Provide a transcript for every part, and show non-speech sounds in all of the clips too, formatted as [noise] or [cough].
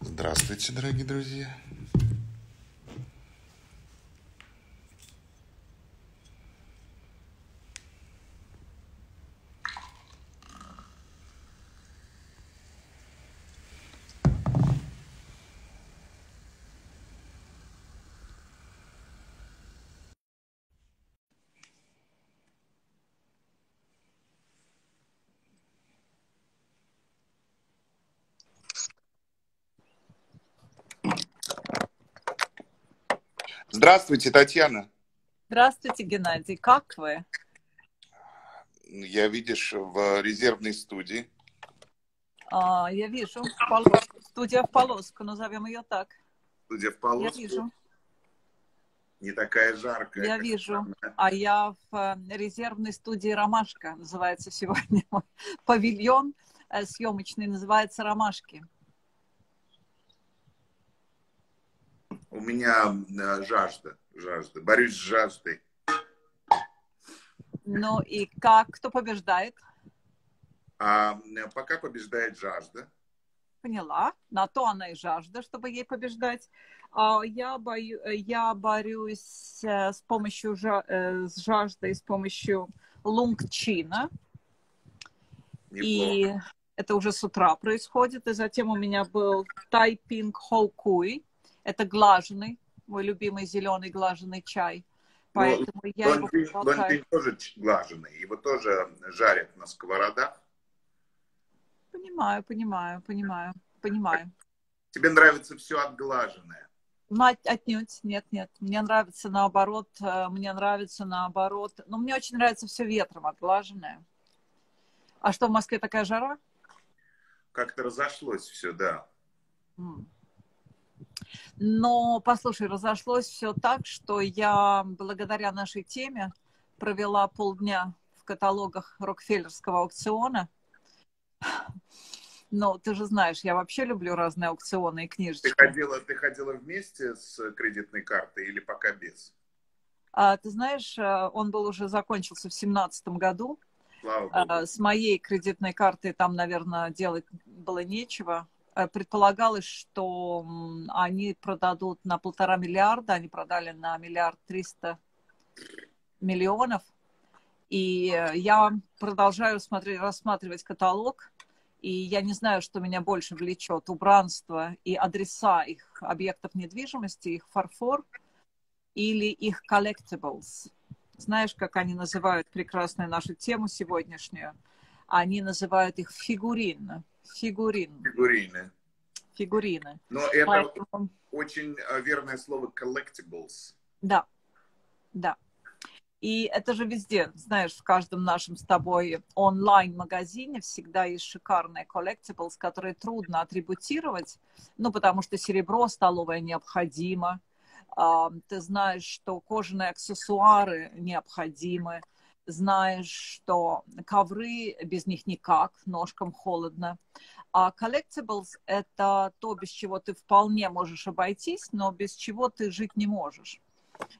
Здравствуйте. Дорогие друзья. Здравствуйте, Татьяна. Здравствуйте, Геннадий. Как вы? Я, видишь, в резервной студии. А, я вижу. Полоску. Студия в полоску, назовем ее так. Студия в полоску. Я вижу. Не такая жаркая. Я вижу. А я в э, резервной студии «Ромашка» называется сегодня. [laughs] Павильон э, съемочный называется «Ромашки». У меня э, жажда, жажда. Борюсь с жаждой. Ну и как? Кто побеждает? А пока побеждает жажда. Поняла. На то она и жажда, чтобы ей побеждать. А я, бою, я борюсь э, с помощью жа, э, с жаждой, с помощью лунгчина. И это уже с утра происходит. И затем у меня был тайпинг хоукуй это глаженный, мой любимый зеленый глаженный чай. Ну, Поэтому ну, я его продолжаю. тоже глаженный, его тоже жарят на сковородах. Понимаю, понимаю, понимаю, понимаю. Тебе нравится все отглаженное? Отнюдь, нет, нет. Мне нравится наоборот, э, мне нравится наоборот. Но ну, мне очень нравится все ветром отглаженное. А что, в Москве такая жара? Как-то разошлось все, да. Но, послушай, разошлось все так, что я благодаря нашей теме провела полдня в каталогах Рокфеллерского аукциона. Но ты же знаешь, я вообще люблю разные аукционы и книжечки. Ты ходила, ты ходила вместе с кредитной картой или пока без? А, ты знаешь, э, он был уже закончился в семнадцатом году. Слава Богу. А, с моей кредитной картой там, наверное, делать было нечего. Э, предполагалось, что они продадут на полтора миллиарда, они продали на миллиард триста миллионов. И э, я продолжаю смотреть, рассматривать каталог, и я не знаю, что меня больше влечет, убранство и адреса их объектов недвижимости, их фарфор или их collectibles. Знаешь, как они называют прекрасную нашу тему сегодняшнюю? Они называют их фигурин Фигурин. Фигурины. Фигурины. Но это Поэтому... очень э, верное слово collectibles. Да, да. И это же везде, знаешь, в каждом нашем с тобой онлайн-магазине всегда есть шикарные collectibles, которые трудно атрибутировать, ну, потому что серебро столовое необходимо, ты знаешь, что кожаные аксессуары необходимы, знаешь, что ковры без них никак, ножкам холодно. А collectibles – это то, без чего ты вполне можешь обойтись, но без чего ты жить не можешь.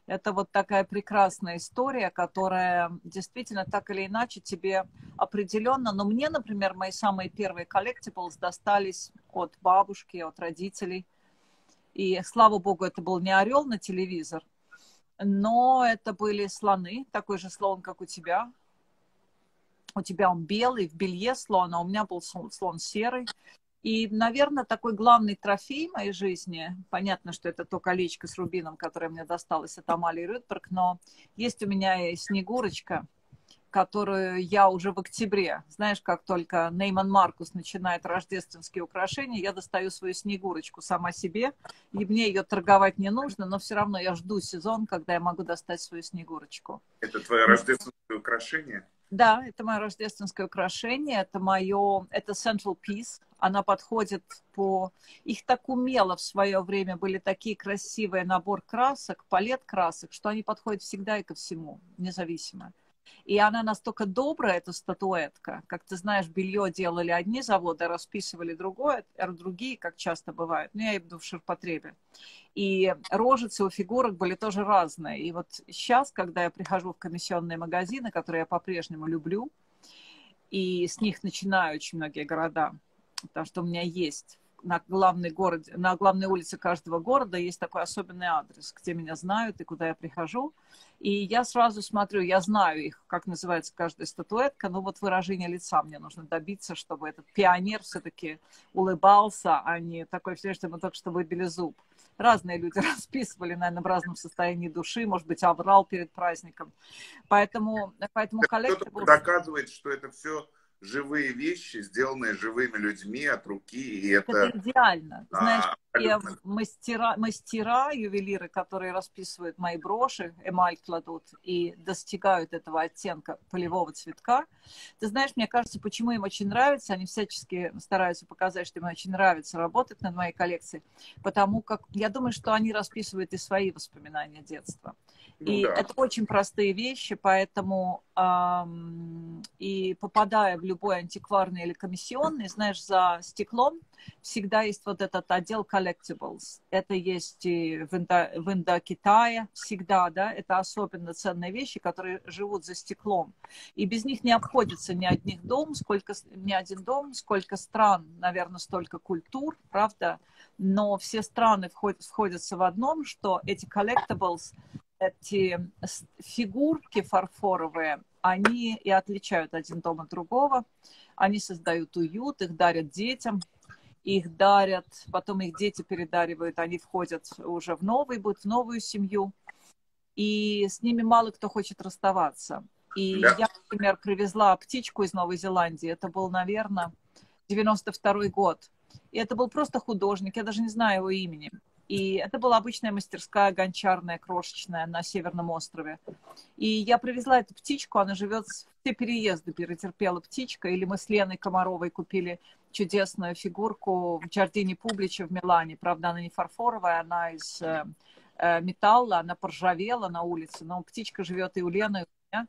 Это вот такая прекрасная история, которая действительно так или иначе тебе определенно, но мне, например, мои самые первые collectibles достались от бабушки, от родителей. И, слава богу, это был не орел на телевизор, но это были слоны, такой же слон, как у тебя. У тебя он белый, в белье слон, а у меня был слон, слон серый. И, наверное, такой главный трофей моей жизни, понятно, что это то колечко с рубином, которое мне досталось от Амалии Рютберг, но есть у меня и Снегурочка, которую я уже в октябре, знаешь, как только Нейман Маркус начинает рождественские украшения, я достаю свою снегурочку сама себе, и мне ее торговать не нужно, но все равно я жду сезон, когда я могу достать свою снегурочку. Это твое рождественское украшение? Да, это мое рождественское украшение, это мое, это Central Piece, она подходит по... Их так умело в свое время были такие красивые набор красок, палет красок, что они подходят всегда и ко всему, независимо. И она настолько добрая, эта статуэтка. Как ты знаешь, белье делали одни заводы, расписывали другое, другие, как часто бывает. Ну, я в в ширпотребе. И рожицы у фигурок были тоже разные. И вот сейчас, когда я прихожу в комиссионные магазины, которые я по-прежнему люблю, и с них начинаю очень многие города, потому что у меня есть на главной, городе, на главной улице каждого города есть такой особенный адрес, где меня знают и куда я прихожу. И я сразу смотрю, я знаю их, как называется каждая статуэтка, но вот выражение лица мне нужно добиться, чтобы этот пионер все-таки улыбался, а не такой все, что мы только что выбили зуб. Разные люди [laughs] расписывали, наверное, в разном состоянии души, может быть, аврал перед праздником. Поэтому, поэтому коллектор... Кто-то доказывает, что это все живые вещи, сделанные живыми людьми от руки. И это, это идеально. Знаешь, а, мастера, мастера, ювелиры, которые расписывают мои броши, эмаль кладут и достигают этого оттенка полевого цветка. Ты знаешь, мне кажется, почему им очень нравится, они всячески стараются показать, что им очень нравится работать над моей коллекцией, потому как я думаю, что они расписывают и свои воспоминания детства. Ну, и да. это очень простые вещи, поэтому эм, и попадая в любой антикварный или комиссионный, знаешь, за стеклом всегда есть вот этот отдел collectibles. Это есть и в, Индо, в Индокитае всегда, да, это особенно ценные вещи, которые живут за стеклом. И без них не обходится ни один дом, сколько, ни один дом, сколько стран, наверное, столько культур, правда, но все страны входят, сходятся в одном, что эти collectibles эти фигурки фарфоровые, они и отличают один дом от другого. Они создают уют, их дарят детям, их дарят, потом их дети передаривают, они входят уже в новый, будут в новую семью. И с ними мало кто хочет расставаться. И да. я, например, привезла птичку из Новой Зеландии. Это был, наверное, 92 год. И это был просто художник, я даже не знаю его имени. И это была обычная мастерская гончарная, крошечная на Северном острове. И я привезла эту птичку, она живет, все переезды перетерпела птичка. Или мы с Леной Комаровой купили чудесную фигурку в Джардине Публиче в Милане. Правда, она не фарфоровая, она из э, э, металла, она поржавела на улице, но птичка живет и у Лены, и у меня.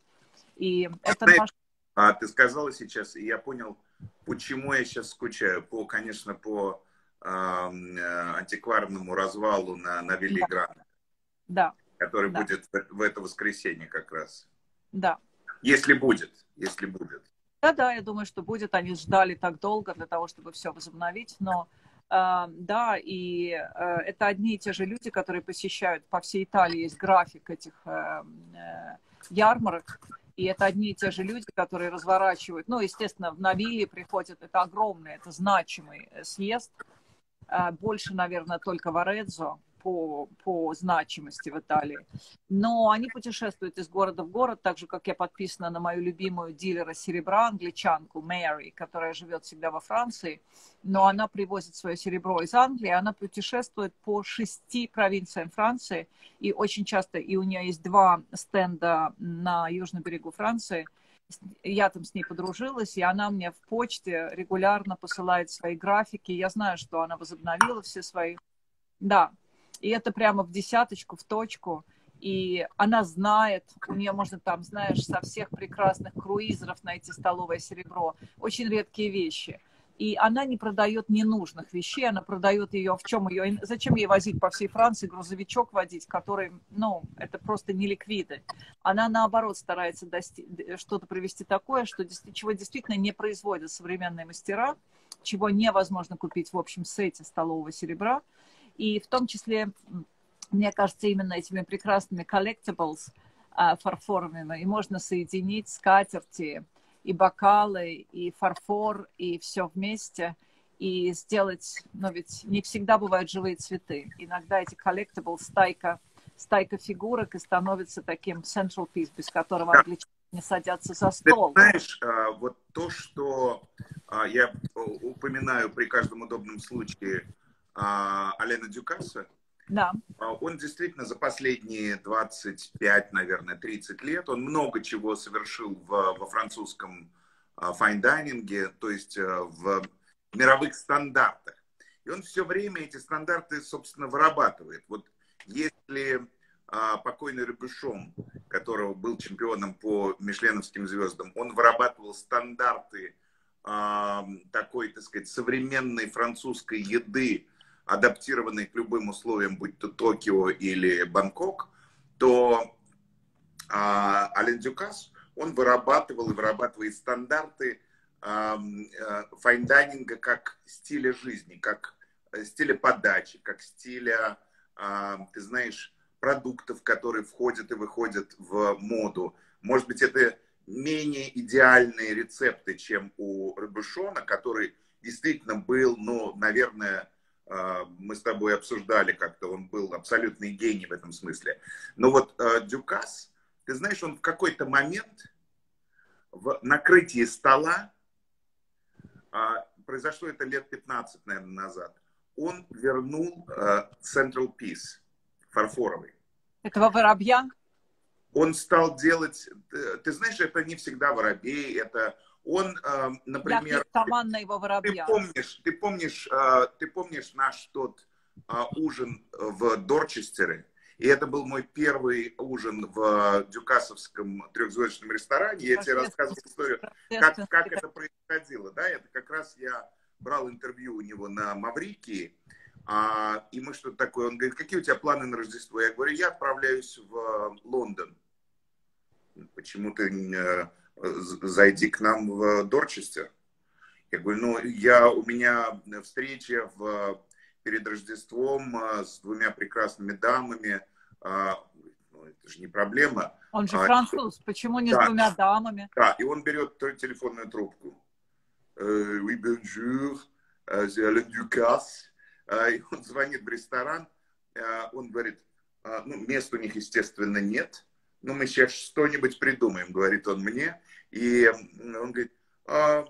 И это наш... А ты сказала сейчас, и я понял, почему я сейчас скучаю. По, конечно, по Э, антикварному развалу на, на Велиград. Да. Который да. будет в, в это воскресенье как раз. Да. Если будет, если будет. Да, да, я думаю, что будет. Они ждали так долго для того, чтобы все возобновить, но э, да, и э, это одни и те же люди, которые посещают по всей Италии есть график этих э, ярмарок, и это одни и те же люди, которые разворачивают. Ну, естественно, в Навиле приходят, это огромный, это значимый съезд, больше, наверное, только в Орезо по, по значимости в Италии. Но они путешествуют из города в город, так же, как я подписана на мою любимую дилера серебра, англичанку Мэри, которая живет всегда во Франции, но она привозит свое серебро из Англии, она путешествует по шести провинциям Франции, и очень часто, и у нее есть два стенда на южном берегу Франции – я там с ней подружилась, и она мне в почте регулярно посылает свои графики. Я знаю, что она возобновила все свои... Да, и это прямо в десяточку, в точку. И она знает, у нее можно там, знаешь, со всех прекрасных круизеров найти столовое серебро. Очень редкие вещи и она не продает ненужных вещей, она продает ее, в чем ее, зачем ей возить по всей Франции, грузовичок водить, который, ну, это просто не ликвиды. Она, наоборот, старается дости- что-то привести такое, что, чего действительно не производят современные мастера, чего невозможно купить в общем сете столового серебра, и в том числе, мне кажется, именно этими прекрасными collectibles а, фарфоровыми, и можно соединить скатерти, и бокалы, и фарфор, и все вместе, и сделать, но ведь не всегда бывают живые цветы. Иногда эти collectibles, стайка, стайка фигурок и становится таким central piece, без которого англичане не садятся за стол. Ты знаешь, а, вот то, что а, я упоминаю при каждом удобном случае а, Алена Дюкаса, да. А, он действительно за последние 25, наверное, 30 лет, он много чего совершил в, во французском fine dining е, то есть э, в мировых стандартах. И он все время эти стандарты, собственно, вырабатывает. Вот если а, покойный Робюшон, который был чемпионом по мишленовским звездам, он вырабатывал стандарты а, такой, так сказать, современной французской еды, адаптированный к любым условиям, будь то Токио или Бангкок, то а, Ален Дюкас, он вырабатывал и вырабатывает стандарты fine dining а как стиля жизни, как стиля подачи, как стиля, ты знаешь, продуктов, которые входят и выходят в моду. Может быть, это менее идеальные рецепты, чем у Робюшона, который действительно был, ну, наверное, а, мы с тобой обсуждали как-то, он был абсолютный гений в этом смысле. Но вот а, Дюкас, ты знаешь, он в какой-то момент в накрытии стола, а, произошло это лет 15, наверное, назад, он вернул Central Piece фарфоровый. Этого воробья? Он стал делать, ты знаешь, это не всегда воробей, это он, э, например... воробья. Ты помнишь, ты помнишь, э, ты помнишь наш тот э, ужин в Дорчестере? И это был мой первый ужин в Дюкасовском трехзвездочном ресторане. Я тебе рассказывал историю, как, как это происходило. Да? Это как раз я брал интервью у него на Маврикии. А, и мы что-то такое. Он говорит, какие у тебя планы на Рождество? Я говорю, я отправляюсь в Лондон. Почему ты зайди к нам в Дорчестер. Я говорю, ну, я, у меня встреча в, перед Рождеством а, с двумя прекрасными дамами. А, ну, это же не проблема. Он же а, француз, почему не да, с двумя дамами? Да, и он берет телефонную трубку. Euh, oui, bonjour, c'est Alain Ducasse. И он звонит в ресторан, он говорит, ну, мест у них, естественно, нет, ну, мы сейчас что-нибудь придумаем, говорит он мне. И он говорит, а,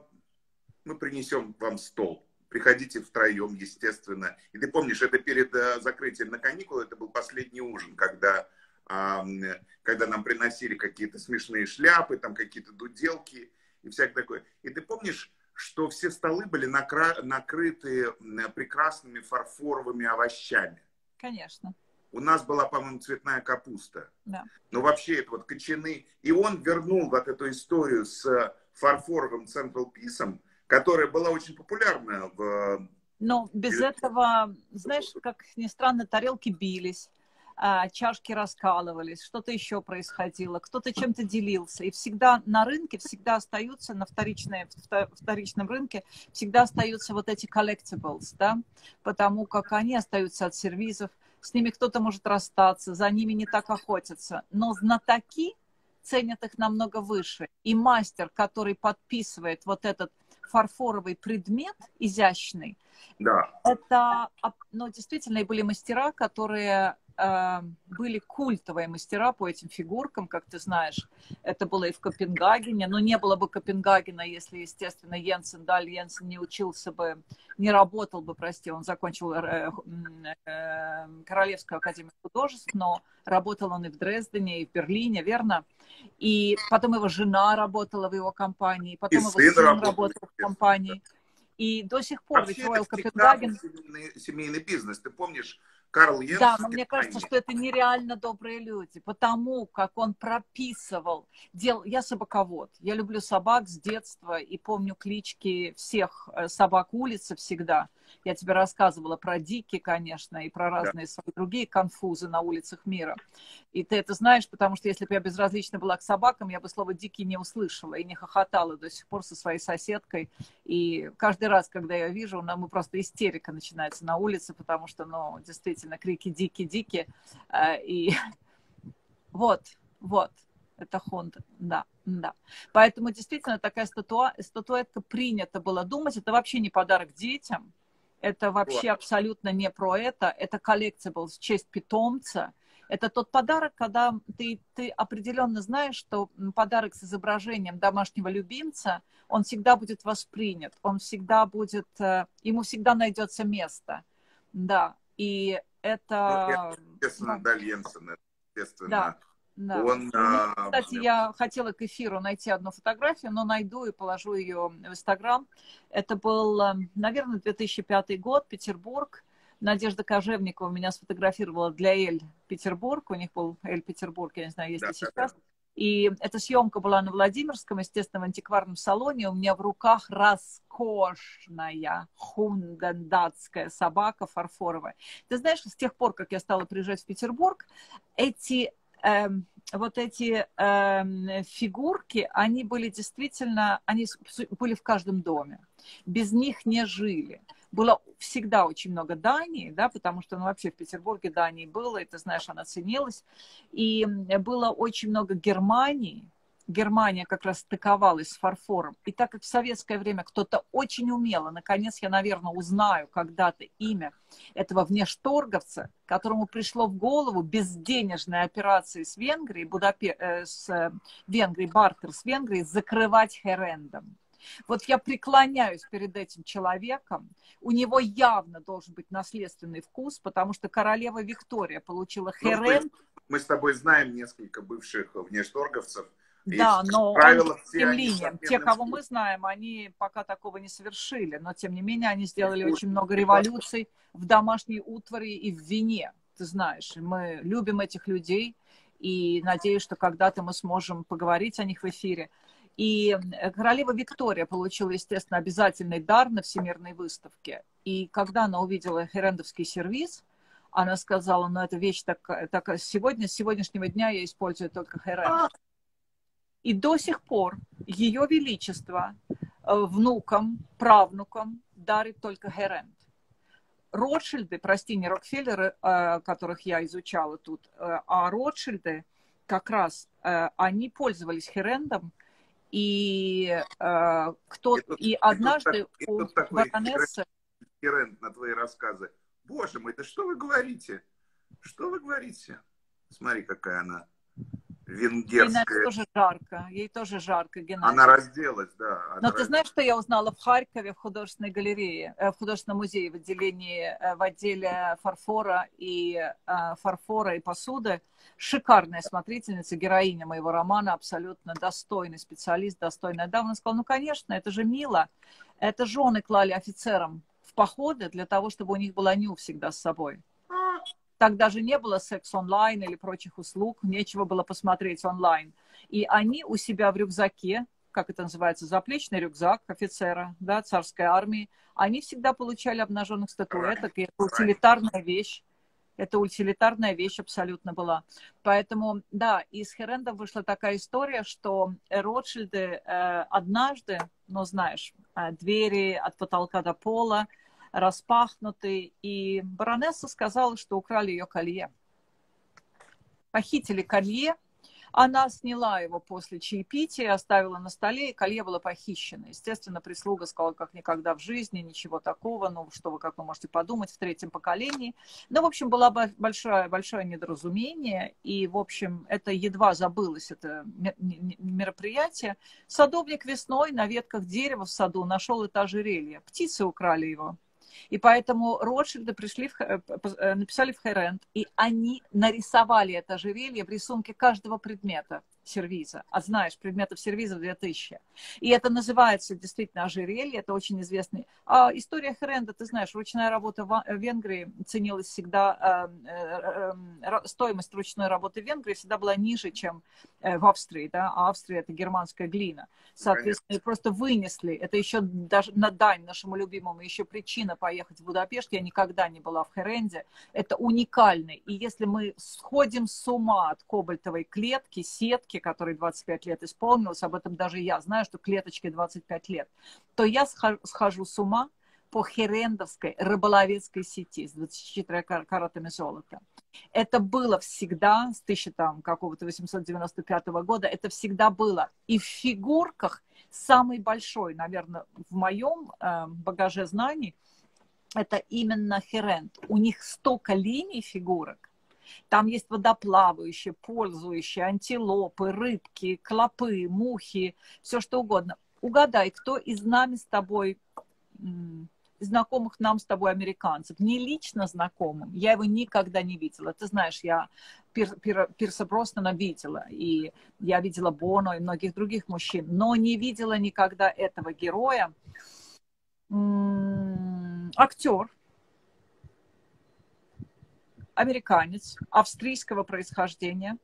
мы принесем вам стол. Приходите втроем, естественно. И ты помнишь, это перед э, закрытием на каникулы, это был последний ужин, когда, когда нам приносили какие-то смешные шляпы, там какие-то дуделки и всякое такое. И ты помнишь, что все столы были накра- накрыты прекрасными фарфоровыми овощами. Конечно. У нас была, по-моему, цветная капуста. Да. Но вообще это вот кочаны. И он вернул вот эту историю с фарфоровым Central Piece, которая была очень популярна в... Но без этого, знаешь, как ни странно, тарелки бились а, чашки раскалывались, что-то еще происходило, кто-то чем-то делился. И всегда на рынке, всегда остаются, на вторичной, вторичном рынке, всегда остаются вот эти collectibles, да, потому как они остаются от сервизов, с ними кто-то может расстаться, за ними не так охотятся. Но знатоки ценят их намного выше. И мастер, который подписывает вот этот фарфоровый предмет изящный, да. это, ну, действительно, и были мастера, которые были культовые мастера по этим фигуркам, как ты знаешь. Это было и в Копенгагене, но не было бы Копенгагена, если, естественно, Йенсен, Даль Йенсен не учился бы, не работал бы, прости, он закончил э, э, Королевскую академию художеств, но работал он и в Дрездене, и в Берлине, верно? И потом его жена работала в его компании, потом и его сын, сын работал в компании. И до сих пор Вообще, ведь Роyal Копенгаген... Семейный, семейный бизнес. Ты помнишь, Карл Йенс. Да, но мне кажется, что это нереально добрые люди, потому как он прописывал. Дел... Я собаковод, я люблю собак с детства и помню клички всех э, собак улицы всегда. Я тебе рассказывала про Дики, конечно, и про разные да. другие конфузы на улицах мира. И ты это знаешь, потому что если бы я безразлична была к собакам, я бы слово «дикий» не услышала и не хохотала до сих пор со своей соседкой. И каждый раз, когда я вижу, ну, мы просто истерика начинается на улице, потому что, ну, действительно, крики «дикий-дикий». Э, и [laughs] вот, вот, это Хонда, да, да. Поэтому действительно такая статуа, статуэтка принято было думать. Это вообще не подарок детям, это вообще вот. абсолютно не про это. Это коллекция в честь питомца. Это тот подарок, когда ты, ты определенно знаешь, что подарок с изображением домашнего любимца, он всегда будет воспринят, он всегда будет, э, ему всегда найдется место. Да, и это... Ну, естественно, да, Йенсен, естественно. Да. Да. Он, а... Кстати, я хотела к эфиру найти одну фотографию, но найду и положу ее в Инстаграм. Это был, эм, наверное, 2005 год, Петербург. Надежда Кожевникова меня сфотографировала для Эль Петербург. У них был Эль Петербург, я не знаю, есть да, ли сейчас. Да. И эта съемка была на Владимирском, естественно, в антикварном салоне. У меня в руках роскошная хундендатская собака фарфоровая. Ты знаешь, с тех пор, как я стала приезжать в Петербург, эти э, вот эти э, фигурки, они были действительно, они были в каждом доме. Без них не жили. Было всегда очень много Дании, да, потому что, ну, вообще в Петербурге Дании было, ты знаешь, она ценилась. И было очень много Германии, Германия как раз стыковалась с фарфором. И так как в советское время кто-то очень умело, наконец я, наверное, узнаю когда-то имя этого внешторговца, которому пришло в голову безденежные операции с Венгрией, Будапе... э, с Венгрией, бартер с Венгрией, закрывать херендом. Вот я преклоняюсь перед этим человеком. У него явно должен быть наследственный вкус, потому что королева Виктория получила херен. Ну, мы, мы с тобой знаем несколько бывших внешторговцев, да, но правила, все тем линиям, те, кого мы знаем, они пока такого не совершили, но тем не менее они сделали очень много революций в домашней утвари и в вине. Ты знаешь, мы любим этих людей и надеюсь, что когда-то мы сможем поговорить о них в эфире. И королева Виктория получила, естественно, обязательный дар на Всемирной выставке. И когда она увидела херендовский сервис, она сказала, ну, эта вещь так, так сегодня, с сегодняшнего дня я использую только херенд. И до сих пор Ее Величество э, внукам, правнукам дарит только Херенд. Ротшильды, прости, не Рокфеллеры, э, которых я изучала тут, э, а Ротшильды как раз, они пользовались Херендом, и кто и, и однажды и у баронессы... Херенд на твои рассказы. Боже мой, да что вы говорите? Что вы говорите? Смотри, какая она венгерская. Ей тоже жарко, ей тоже жарко, Геннадий. Она разделась, да. Она Но раз... ты знаешь, что я узнала в Харькове в художественной галерее, э, в художественном музее в отделении, э, в отделе фарфора и э, фарфора и посуды. Шикарная смотрительница, героиня моего романа, абсолютно достойный специалист, достойная дама. Она сказала, ну, конечно, это же мило. Это жены клали офицерам в походы для того, чтобы у них была ню всегда с собой. Так даже не было секс онлайн или прочих услуг, нечего было посмотреть онлайн. И они у себя в рюкзаке, как это называется, заплечный рюкзак офицера, да, царской армии, они всегда получали обнаженных статуэток, и это утилитарная вещь. Это утилитарная вещь абсолютно была. Поэтому, да, из Херенда вышла такая история, что Ротшильды э, однажды, ну, знаешь, э, двери от потолка до пола, распахнуты, и баронесса сказала, что украли ее колье. Похитили колье, она сняла его после чаепития, оставила на столе, и колье было похищено. Естественно, прислуга сказала, как никогда в жизни, ничего такого, ну, что вы, как вы можете подумать, в третьем поколении. Ну, в общем, было большое, большое недоразумение, и, в общем, это едва забылось, это мероприятие. Садовник весной на ветках дерева в саду нашел это ожерелье. Птицы украли его. И поэтому Ротшильды пришли, в, э, э, написали в Хайренд, и они нарисовали это ожерелье в рисунке каждого предмета сервиза. А знаешь, предметов сервиза 2000. И это называется действительно ожерелье, это очень известный. А история Херенда, ты знаешь, ручная работа в Венгрии ценилась всегда, э, э, э, стоимость ручной работы в Венгрии всегда была ниже, чем э, в Австрии, да, а Австрия это германская глина. Соответственно, просто вынесли, это еще даже на дань нашему любимому, еще причина поехать в Будапешт, я никогда не была в Херенде, это уникальный. И если мы сходим с ума от кобальтовой клетки, сетки, клетки, которой 25 лет исполнилось, об этом даже я знаю, что клеточке 25 лет, то я схожу с ума по херендовской рыболовецкой сети с 24 каратами золота. Это было всегда с 1895 года, это всегда было. И в фигурках самый большой, наверное, в моем э, багаже знаний, это именно херенд. У них столько линий фигурок, там есть водоплавающие, пользующие, антилопы, рыбки, клопы, мухи, все что угодно. Угадай, кто из нами с тобой знакомых нам с тобой американцев, не лично знакомым, я его никогда не видела. Ты знаешь, я Пир, Пир, Пирса Броснана видела, и я видела Боно и многих других мужчин, но не видела никогда этого героя. Актер, американец австрийского происхождения.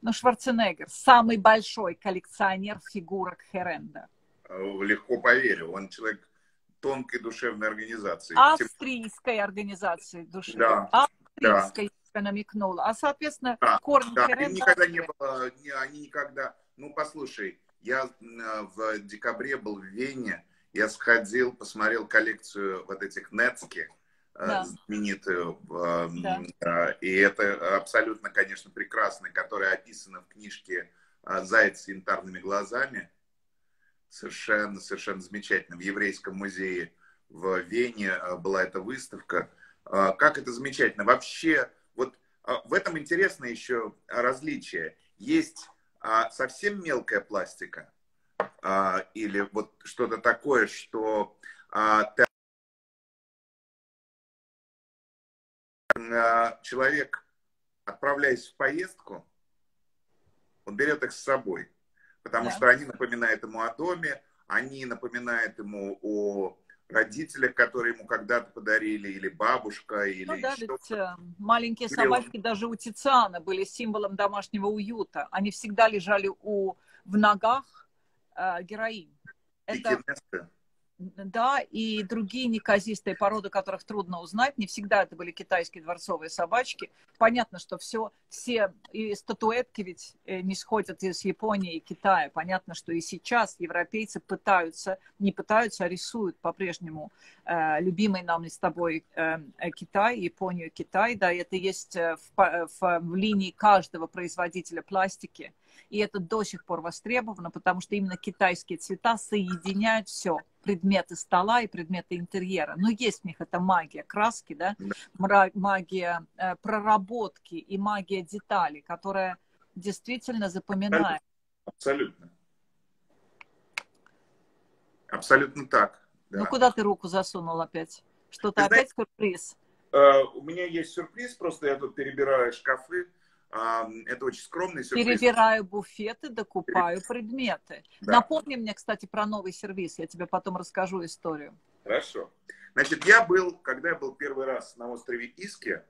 Но Шварценеггер самый большой коллекционер фигурок Херенда. Легко поверю. Он человек тонкой душевной организации. Австрийской организации души. Да. Австрийской. Да. тебе намекнул. А, соответственно, да, корни да, им никогда не было, они никогда... Ну, послушай, я в декабре был в Вене, я сходил, посмотрел коллекцию вот этих Нецки, э, да. знаменитую. Да. И это абсолютно, конечно, прекрасно, которая описана в книжке э, «Заяц с янтарными глазами». Совершенно, совершенно замечательно. В Еврейском музее в Вене э, была эта выставка. Как это замечательно. Вообще, вот в этом интересно еще различие. Есть совсем мелкая пластика, или вот что-то такое, что ты, человек, отправляясь в поездку, он берет их с собой, потому да. что они напоминают ему о доме, они напоминают ему о родителях, которые ему когда-то подарили, или бабушка, или ну, да, ведь э, маленькие собачки даже у Тициана были символом домашнего уюта. Они всегда лежали у, в ногах э, героинь. Это, да, и другие неказистые породы, которых трудно узнать. Не всегда это были китайские дворцовые собачки. Понятно, что все, все и статуэтки ведь э, не сходят из Японии и Китая. Понятно, что и сейчас европейцы пытаются, не пытаются, а рисуют по-прежнему э, любимый нам с тобой э, э Китай, Японию, Китай. Да, это есть э, в, в, в линии каждого производителя пластики и это до сих пор востребовано, потому что именно китайские цвета соединяют все, предметы стола и предметы интерьера. Но есть в них эта магия краски, да, магия э, проработки и магия деталей, которая действительно запоминает. Абсолютно. Абсолютно так. Да. Ну куда ты руку засунул опять? Что-то опять знаешь, сюрприз? Э, у меня есть сюрприз, просто я тут перебираю шкафы это очень скромный сюрприз. Перебираю буфеты, докупаю предметы. Да. Напомни мне, кстати, про новый сервис. Я тебе потом расскажу историю. Хорошо. Значит, я был, когда я был первый раз на острове Иске,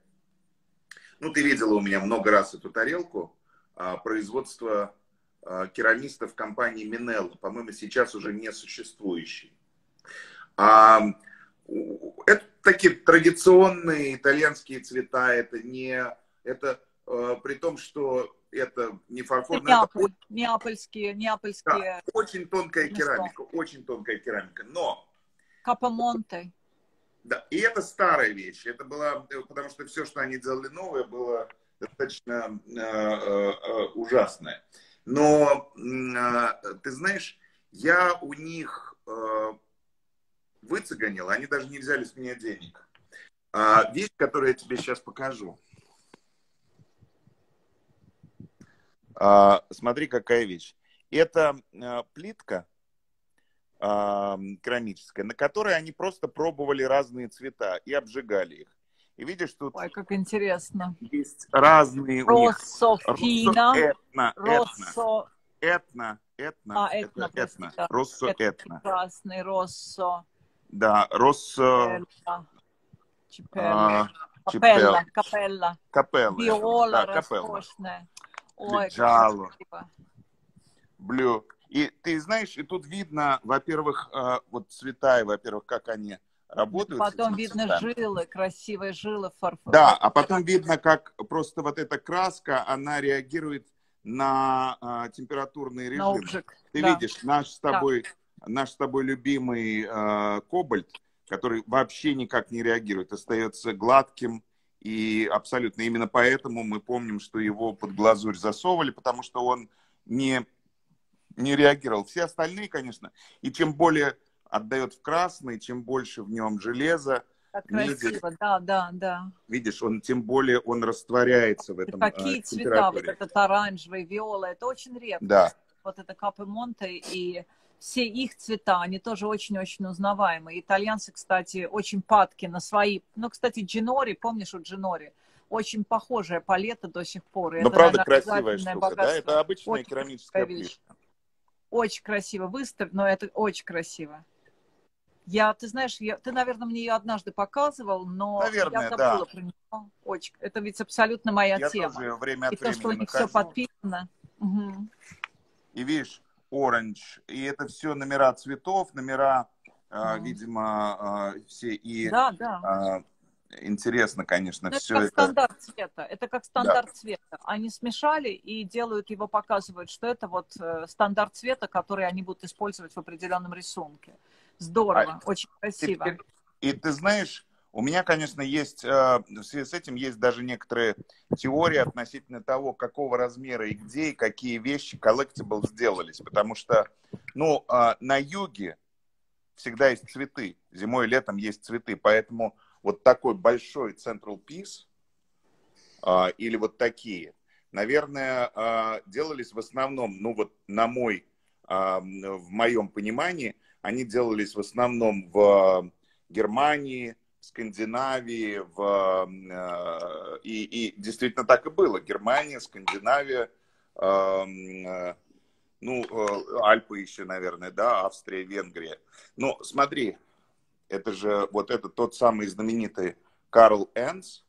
ну, ты видела у меня много раз эту тарелку, а, производство а, керамистов компании Минелло, по-моему, сейчас уже не существующий. Это такие традиционные итальянские цвета, это не... Это при том, что это не фарфор, Неаполь, это неапольские, неапольские. Да, очень тонкая керамика, очень тонкая керамика, но... Капомонте. Да, и это старая вещь, это было, потому что все, что они делали новое, было достаточно э, э, э ужасное. Но э, ты знаешь, я у них э, выцеганил, они даже не взяли с меня денег. А, вещь, которую я тебе сейчас покажу. А, смотри, какая вещь. Это а, плитка а, керамическая, на которой они просто пробовали разные цвета и обжигали их. И видишь, тут Ой, как интересно. есть разные Россо, фина, этно, Россо... этно, этно, а, этно, это этно. Россо, этно. Прекрасный Россо. Да, Россо... Чипелла. Капелла, капелла. Капелла. Виола да, роскошная. Ой, Джало, Блю. И ты знаешь, и тут видно, во-первых, э, вот цвета, и, во-первых, как они работают. Потом видно цветами. жилы, красивые жилы фарфор. Да, а потом видно, как просто вот эта краска, она реагирует на а, температурный режим. На обжиг, Ты да. видишь, наш с тобой, да. наш с тобой любимый а, кобальт, который вообще никак не реагирует, остается гладким, и абсолютно именно поэтому мы помним, что его под глазурь засовывали, потому что он не, не реагировал. Все остальные, конечно, и чем более отдает в красный, чем больше в нем железа, как красиво, да, да, да. Видишь, он тем более он растворяется в этом. Какие э, цвета, вот этот оранжевый, виола, это очень редко. Да. Вот это Капы Монте и все их цвета, они тоже очень-очень узнаваемые. Итальянцы, кстати, очень падки на свои... Ну, кстати, Джинори, помнишь у Джинори? Очень похожая палета до сих пор. Ну, правда, красивая штука, богатство. да? Это обычная очень керамическая плитка. Очень красиво выставь, но это очень красиво. Я, ты знаешь, я, ты, наверное, мне ее однажды показывал, но наверное, я забыла да. про нее. Очень. Это ведь абсолютно моя я тема. Тоже время от И то, что у них все подписано. Угу. И видишь, Orange. И это все номера цветов, номера, mm. видимо, все и да, да. интересно, конечно, Но все это. Как это... стандарт цвета. Это как стандарт да. цвета. Они смешали и делают его, показывают, что это вот э, стандарт цвета, который они будут использовать в определенном рисунке. Здорово, а очень красиво. И, и ты знаешь, у меня, конечно, есть, э, в связи с этим есть даже некоторые теории относительно того, какого размера и где, и какие вещи collectible сделались. Потому что, ну, э, на юге всегда есть цветы. Зимой и летом есть цветы. Поэтому вот такой большой Central Piece а, или вот такие, наверное, а, делались в основном, ну вот на мой, а, в моем понимании, они делались в основном в Германии, Скандинавии, в, а, и, и действительно так и было. Германия, Скандинавия, а, ну, э, Альпы еще, наверное, да, Австрия, Венгрия. Но смотри, это же вот это тот самый знаменитый Карл Энс,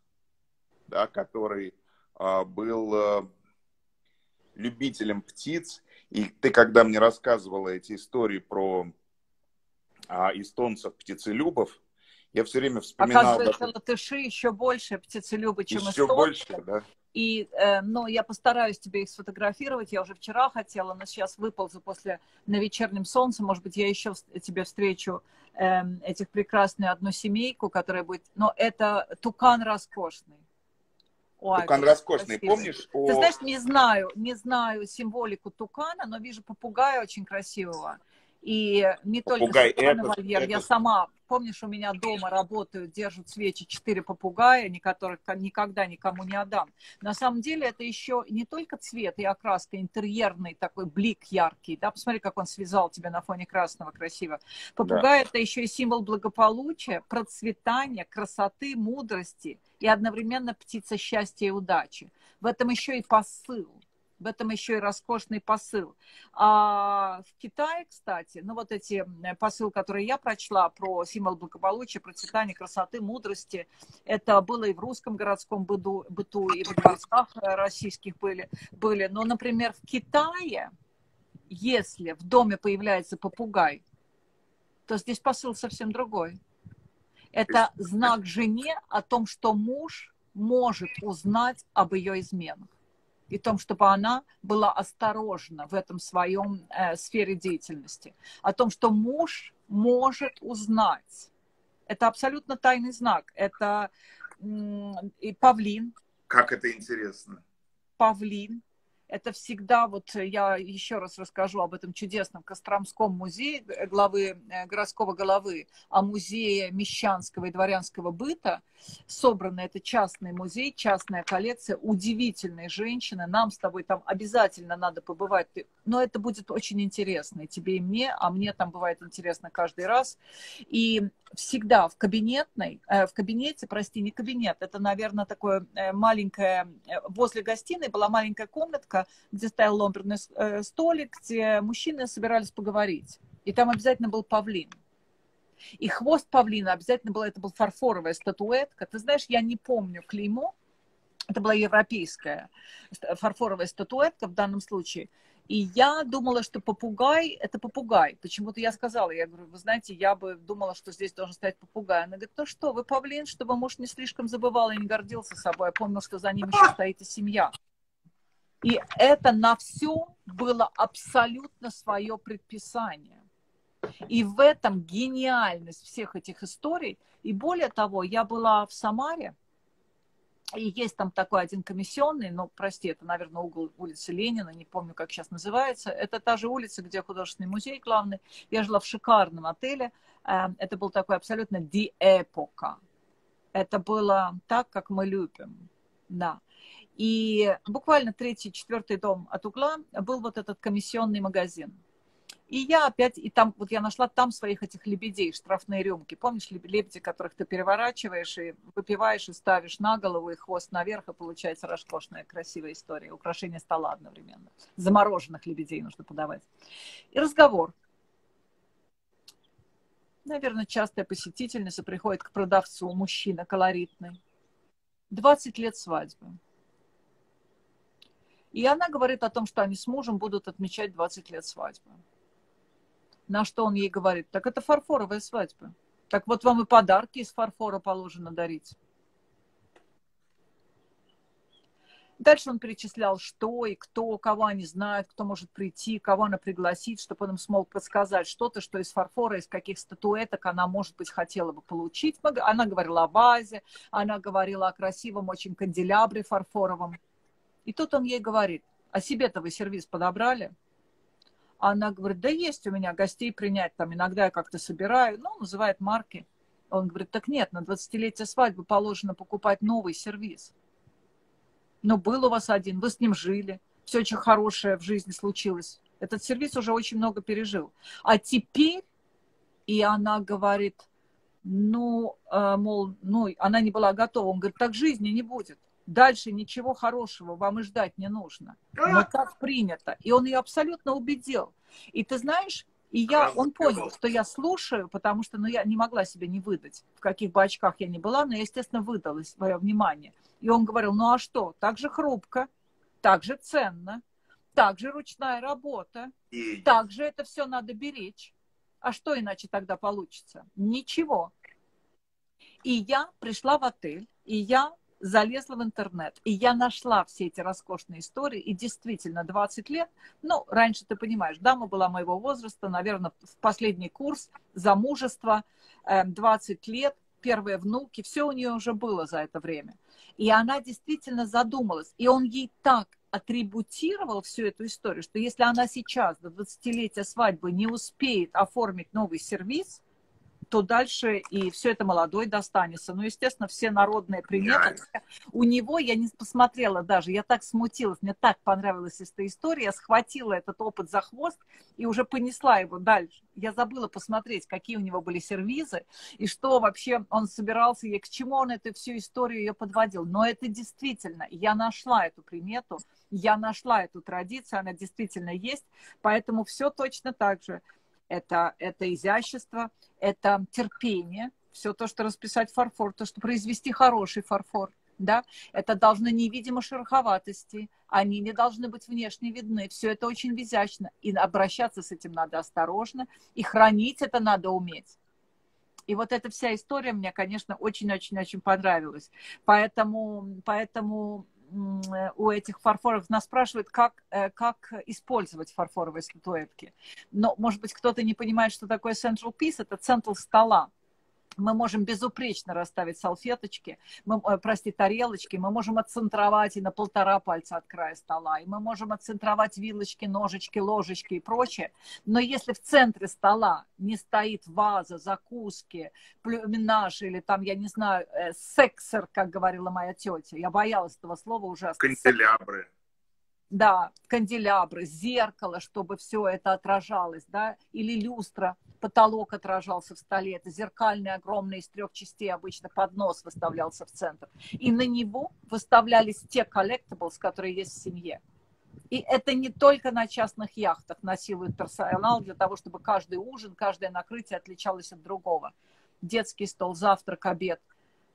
да, который был любителем птиц. И ты, когда мне рассказывала эти истории про а, эстонцев-птицелюбов, я все время вспоминал... Оказывается, латыши еще больше птицелюбы, чем еще эстонцы. больше, да. И, э, ну, я постараюсь тебе их сфотографировать. Я уже вчера хотела, но сейчас выползу после на вечернем солнце. Может быть, я еще тебе встречу э, этих прекрасную одну семейку, которая будет... Но это тукан роскошный. Ой, тукан роскошный, красивый. помнишь? Ты знаешь, не знаю, не знаю символику тукана, но вижу попугая очень красивого. И не Попугай только это, вольер, это... я сама, помнишь, у меня дома работают, держат свечи четыре попугая, которых никогда никому не отдам. На самом деле это еще не только цвет и окраска, интерьерный такой блик яркий, да, посмотри, как он связал тебя на фоне красного красиво. Попугай да. это еще и символ благополучия, процветания, красоты, мудрости и одновременно птица счастья и удачи. В этом еще и посыл в этом еще и роскошный посыл. А в Китае, кстати, ну вот эти посыл, которые я прочла про символ благополучия, процветания, красоты, мудрости, это было и в русском городском быту, быту и в дворцах российских были, были. Но, например, в Китае, если в доме появляется попугай, то здесь посыл совсем другой. Это знак жене о том, что муж может узнать об ее изменах и том, чтобы она была осторожна в этом своем э, сфере деятельности, о том, что муж может узнать. Это абсолютно тайный знак. Это и павлин. Как это интересно. Павлин это всегда, вот я еще раз расскажу об этом чудесном Костромском музее э, главы э, городского головы, о музее мещанского и дворянского быта. Собрано это частный музей, частная коллекция, удивительные женщины. Нам с тобой там обязательно надо побывать, но это будет очень интересно и тебе, и мне, а мне там бывает интересно каждый раз. И всегда в кабинетной, э, в кабинете, прости, не кабинет, это, наверное, такое маленькое, возле гостиной была маленькая комнатка, где стоял ломберный э, столик, где мужчины собирались поговорить. И там обязательно был павлин. И хвост павлина обязательно был, это был фарфоровая статуэтка. Ты знаешь, я не помню клеймо, это была европейская фарфоровая статуэтка в данном случае. И я думала, что попугай – это попугай. Почему-то я сказала, я говорю, вы знаете, я бы думала, что здесь должен стоять попугай. Она говорит, ну что, вы павлин, чтобы муж не слишком забывал и не гордился собой. Я помнил, что за ним еще стоит и семья. И это на все было абсолютно свое предписание. И в этом гениальность всех этих историй. И более того, я была в Самаре, и есть там такой один комиссионный, но, прости, это, наверное, угол улицы Ленина, не помню, как сейчас называется. Это та же улица, где художественный музей главный. Я жила в шикарном отеле. Эм, это был такой абсолютно ди эпока. Это было так, как мы любим. Да. И буквально третий, четвертый дом от угла был вот этот комиссионный магазин. И я опять, и там, вот я нашла там своих этих лебедей, штрафные рюмки. Помнишь лебеди, которых ты переворачиваешь и выпиваешь, и ставишь на голову, и хвост наверх, и получается роскошная, красивая история. Украшение стола одновременно. Замороженных лебедей нужно подавать. И разговор. Наверное, частая посетительница приходит к продавцу, мужчина колоритный. 20 лет свадьбы. И она говорит о том, что они с мужем будут отмечать 20 лет свадьбы. На что он ей говорит, так это фарфоровая свадьба. Так вот вам и подарки из фарфора положено дарить. Дальше он перечислял, что и кто, кого они знают, кто может прийти, кого она пригласит, чтобы он им смог подсказать что-то, что из фарфора, из каких статуэток она, может быть, хотела бы получить. Она говорила о вазе, она говорила о красивом очень канделябре фарфоровом. И тут он ей говорит, а себе-то вы сервис подобрали? Она говорит, да есть у меня гостей принять, там иногда я как-то собираю, ну, называет марки. Он говорит, так нет, на 20-летие свадьбы положено покупать новый сервис. Но был у вас один, вы с ним жили, все очень хорошее в жизни случилось. Этот сервис уже очень много пережил. А теперь, и она говорит, ну, э, мол, ну, она не была готова. Он говорит, так жизни не будет. Дальше ничего хорошего вам и ждать не нужно. Но так принято. И он ее абсолютно убедил. И ты знаешь, и я, он понял, что я слушаю, потому что ну, я не могла себя не выдать, в каких бы очках я ни была, но я, естественно, выдалась свое внимание. И он говорил, ну а что, так же хрупко, так же ценно, так же ручная работа, так же это все надо беречь. А что иначе тогда получится? Ничего. И я пришла в отель, и я залезла в интернет, и я нашла все эти роскошные истории, и действительно 20 лет, ну, раньше ты понимаешь, дама была моего возраста, наверное, в последний курс, замужество, 20 эм, лет, первые внуки, все у нее уже было за это время. И она действительно задумалась, и он ей так атрибутировал всю эту историю, что если она сейчас до 20-летия свадьбы не успеет оформить новый сервис, то дальше и все это молодой достанется. Ну, естественно, все народные приметы. У него я не посмотрела даже, я так смутилась, мне так понравилась эта история, я схватила этот опыт за хвост и уже понесла его дальше. Я забыла посмотреть, какие у него были сервизы и что вообще он собирался, и к чему он эту всю историю ее подводил. Но это действительно, я нашла эту примету, я нашла эту традицию, она действительно есть, поэтому все точно так же это, это изящество, это терпение, все то, что расписать фарфор, то, что произвести хороший фарфор, да, это должны невидимо шероховатости, они не должны быть внешне видны, все это очень изящно, и обращаться с этим надо осторожно, и хранить это надо уметь. И вот эта вся история мне, конечно, очень-очень-очень понравилась. Поэтому, поэтому у этих фарфоров нас спрашивают, как, э, как использовать фарфоровые статуэтки. Но, может быть, кто-то не понимает, что такое central piece. Это центр стола мы можем безупречно расставить салфеточки, мы, э, прости, тарелочки, мы можем отцентровать и на полтора пальца от края стола, и мы можем отцентровать вилочки, ножички, ложечки и прочее. Но если в центре стола не стоит ваза, закуски, плюминаж или там, я не знаю, э, сексер, как говорила моя тетя, я боялась этого слова ужасно. Канделябры да, канделябры, зеркало, чтобы все это отражалось, да, или люстра, потолок отражался в столе, это зеркальный огромный из трех частей, обычно поднос выставлялся в центр. И на него выставлялись те collectibles, которые есть в семье. И это не только на частных яхтах насилуют персонал для того, чтобы каждый ужин, каждое накрытие отличалось от другого. Детский стол, завтрак, обед.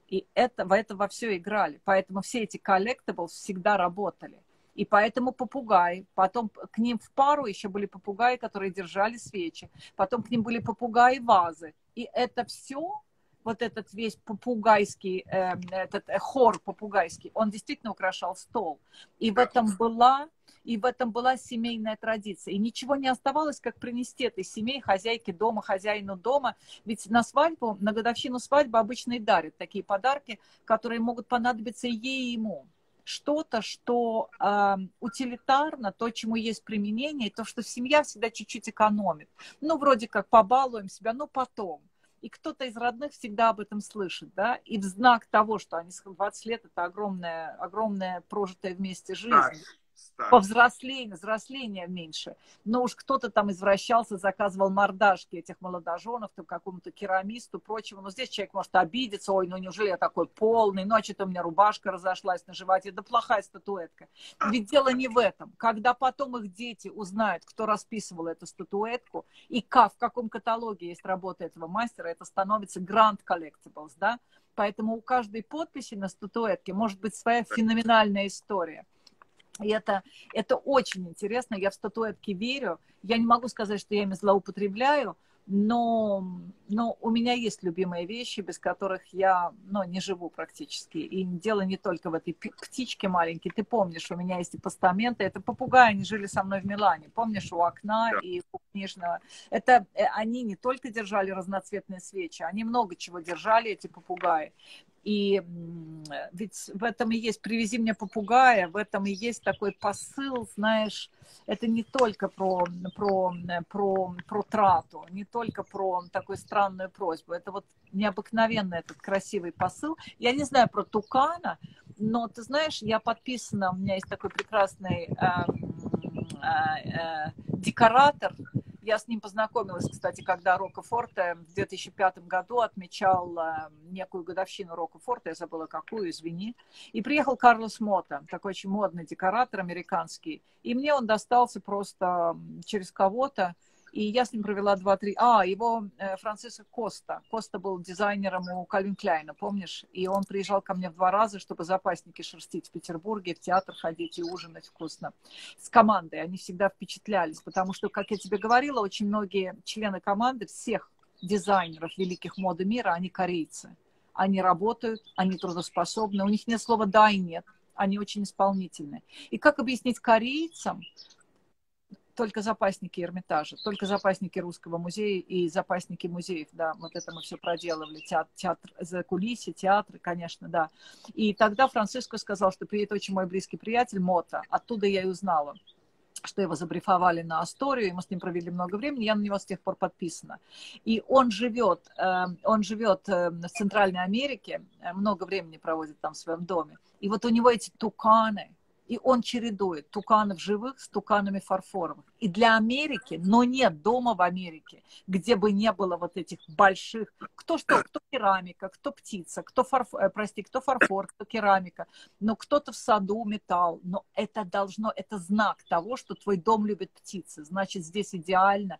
И это, в это во все играли. Поэтому все эти collectibles всегда работали. И поэтому попугаи. Потом к ним в пару еще были попугаи, которые держали свечи. Потом к ним были попугаи-вазы. И это все, вот этот весь попугайский, э, этот хор попугайский, он действительно украшал стол. И в этом была и в этом была семейная традиция. И ничего не оставалось, как принести этой семье, хозяйке дома, хозяину дома. Ведь на свадьбу, на годовщину свадьбы обычно и дарят такие подарки, которые могут понадобиться ей и ему что-то, что э, утилитарно, то, чему есть применение, и то, что семья всегда чуть-чуть экономит. Ну, вроде как побалуем себя, но потом. И кто-то из родных всегда об этом слышит, да, и в знак того, что они 20 лет, это огромная, огромная прожитая вместе жизнь. Так по взрослению, взросления меньше. Но уж кто-то там извращался, заказывал мордашки этих молодоженов, там какому-то керамисту, прочему. Но здесь человек может обидеться, ой, ну неужели я такой полный, ну а что-то у меня рубашка разошлась на животе, да плохая статуэтка. Ведь дело не в этом. Когда потом их дети узнают, кто расписывал эту статуэтку, и как, в каком каталоге есть работа этого мастера, это становится Grand Collectibles, да? Поэтому у каждой подписи на статуэтке может быть своя феноменальная история. И это, это очень интересно. Я в статуэтки верю. Я не могу сказать, что я ими злоупотребляю, но, но у меня есть любимые вещи, без которых я ну, не живу практически. И дело не только в этой птичке маленькой. Ты помнишь, у меня есть и постаменты. Это попугаи, они жили со мной в Милане. Помнишь, у окна да. и у книжного. Это э, они не только держали разноцветные свечи, они много чего держали, эти попугаи. И ведь в этом и есть «привези мне попугая», в этом и есть такой посыл, знаешь, это не только про, про, про, про трату, не только про такую странную просьбу, это вот необыкновенный этот красивый посыл. Я не знаю про Тукана, но ты знаешь, я подписана, у меня есть такой прекрасный э, э, э, декоратор, я с ним познакомилась, кстати, когда Рока Форте в 2005 году отмечал э, некую годовщину Рока Форте, я забыла какую, извини. И приехал Карлос Мота, такой очень модный декоратор американский. И мне он достался просто через кого-то. И я с ним провела два-три... А, его э, Франциско Коста. Коста был дизайнером у Кальвин Кляйна, помнишь? И он приезжал ко мне в два раза, чтобы запасники шерстить в Петербурге, в театр ходить и ужинать вкусно. С командой. Они всегда впечатлялись, потому что, как я тебе говорила, очень многие члены команды, всех дизайнеров великих моды мира, они корейцы. Они работают, они трудоспособны, у них нет слова «да» и «нет» они очень исполнительны. И как объяснить корейцам, только запасники Эрмитажа, только запасники Русского музея и запасники музеев, да, вот это мы все проделывали, театр, театр за кулисы, театры, конечно, да. И тогда Франциско сказал, что приедет очень мой близкий приятель Мота, оттуда я и узнала что его забрифовали на Асторию, и мы с ним провели много времени, я на него с тех пор подписана. И он живет, э, он живет э, в Центральной Америке, э, много времени проводит там в своем доме. И вот у него эти туканы, и он чередует туканов живых с туканами фарфоровых. И для Америки, но нет дома в Америке, где бы не было вот этих больших, кто что, кто керамика, кто птица, кто фарфор, э, прости, кто фарфор, кто керамика, но кто-то в саду металл, но это должно, это знак того, что твой дом любит птицы, значит здесь идеально,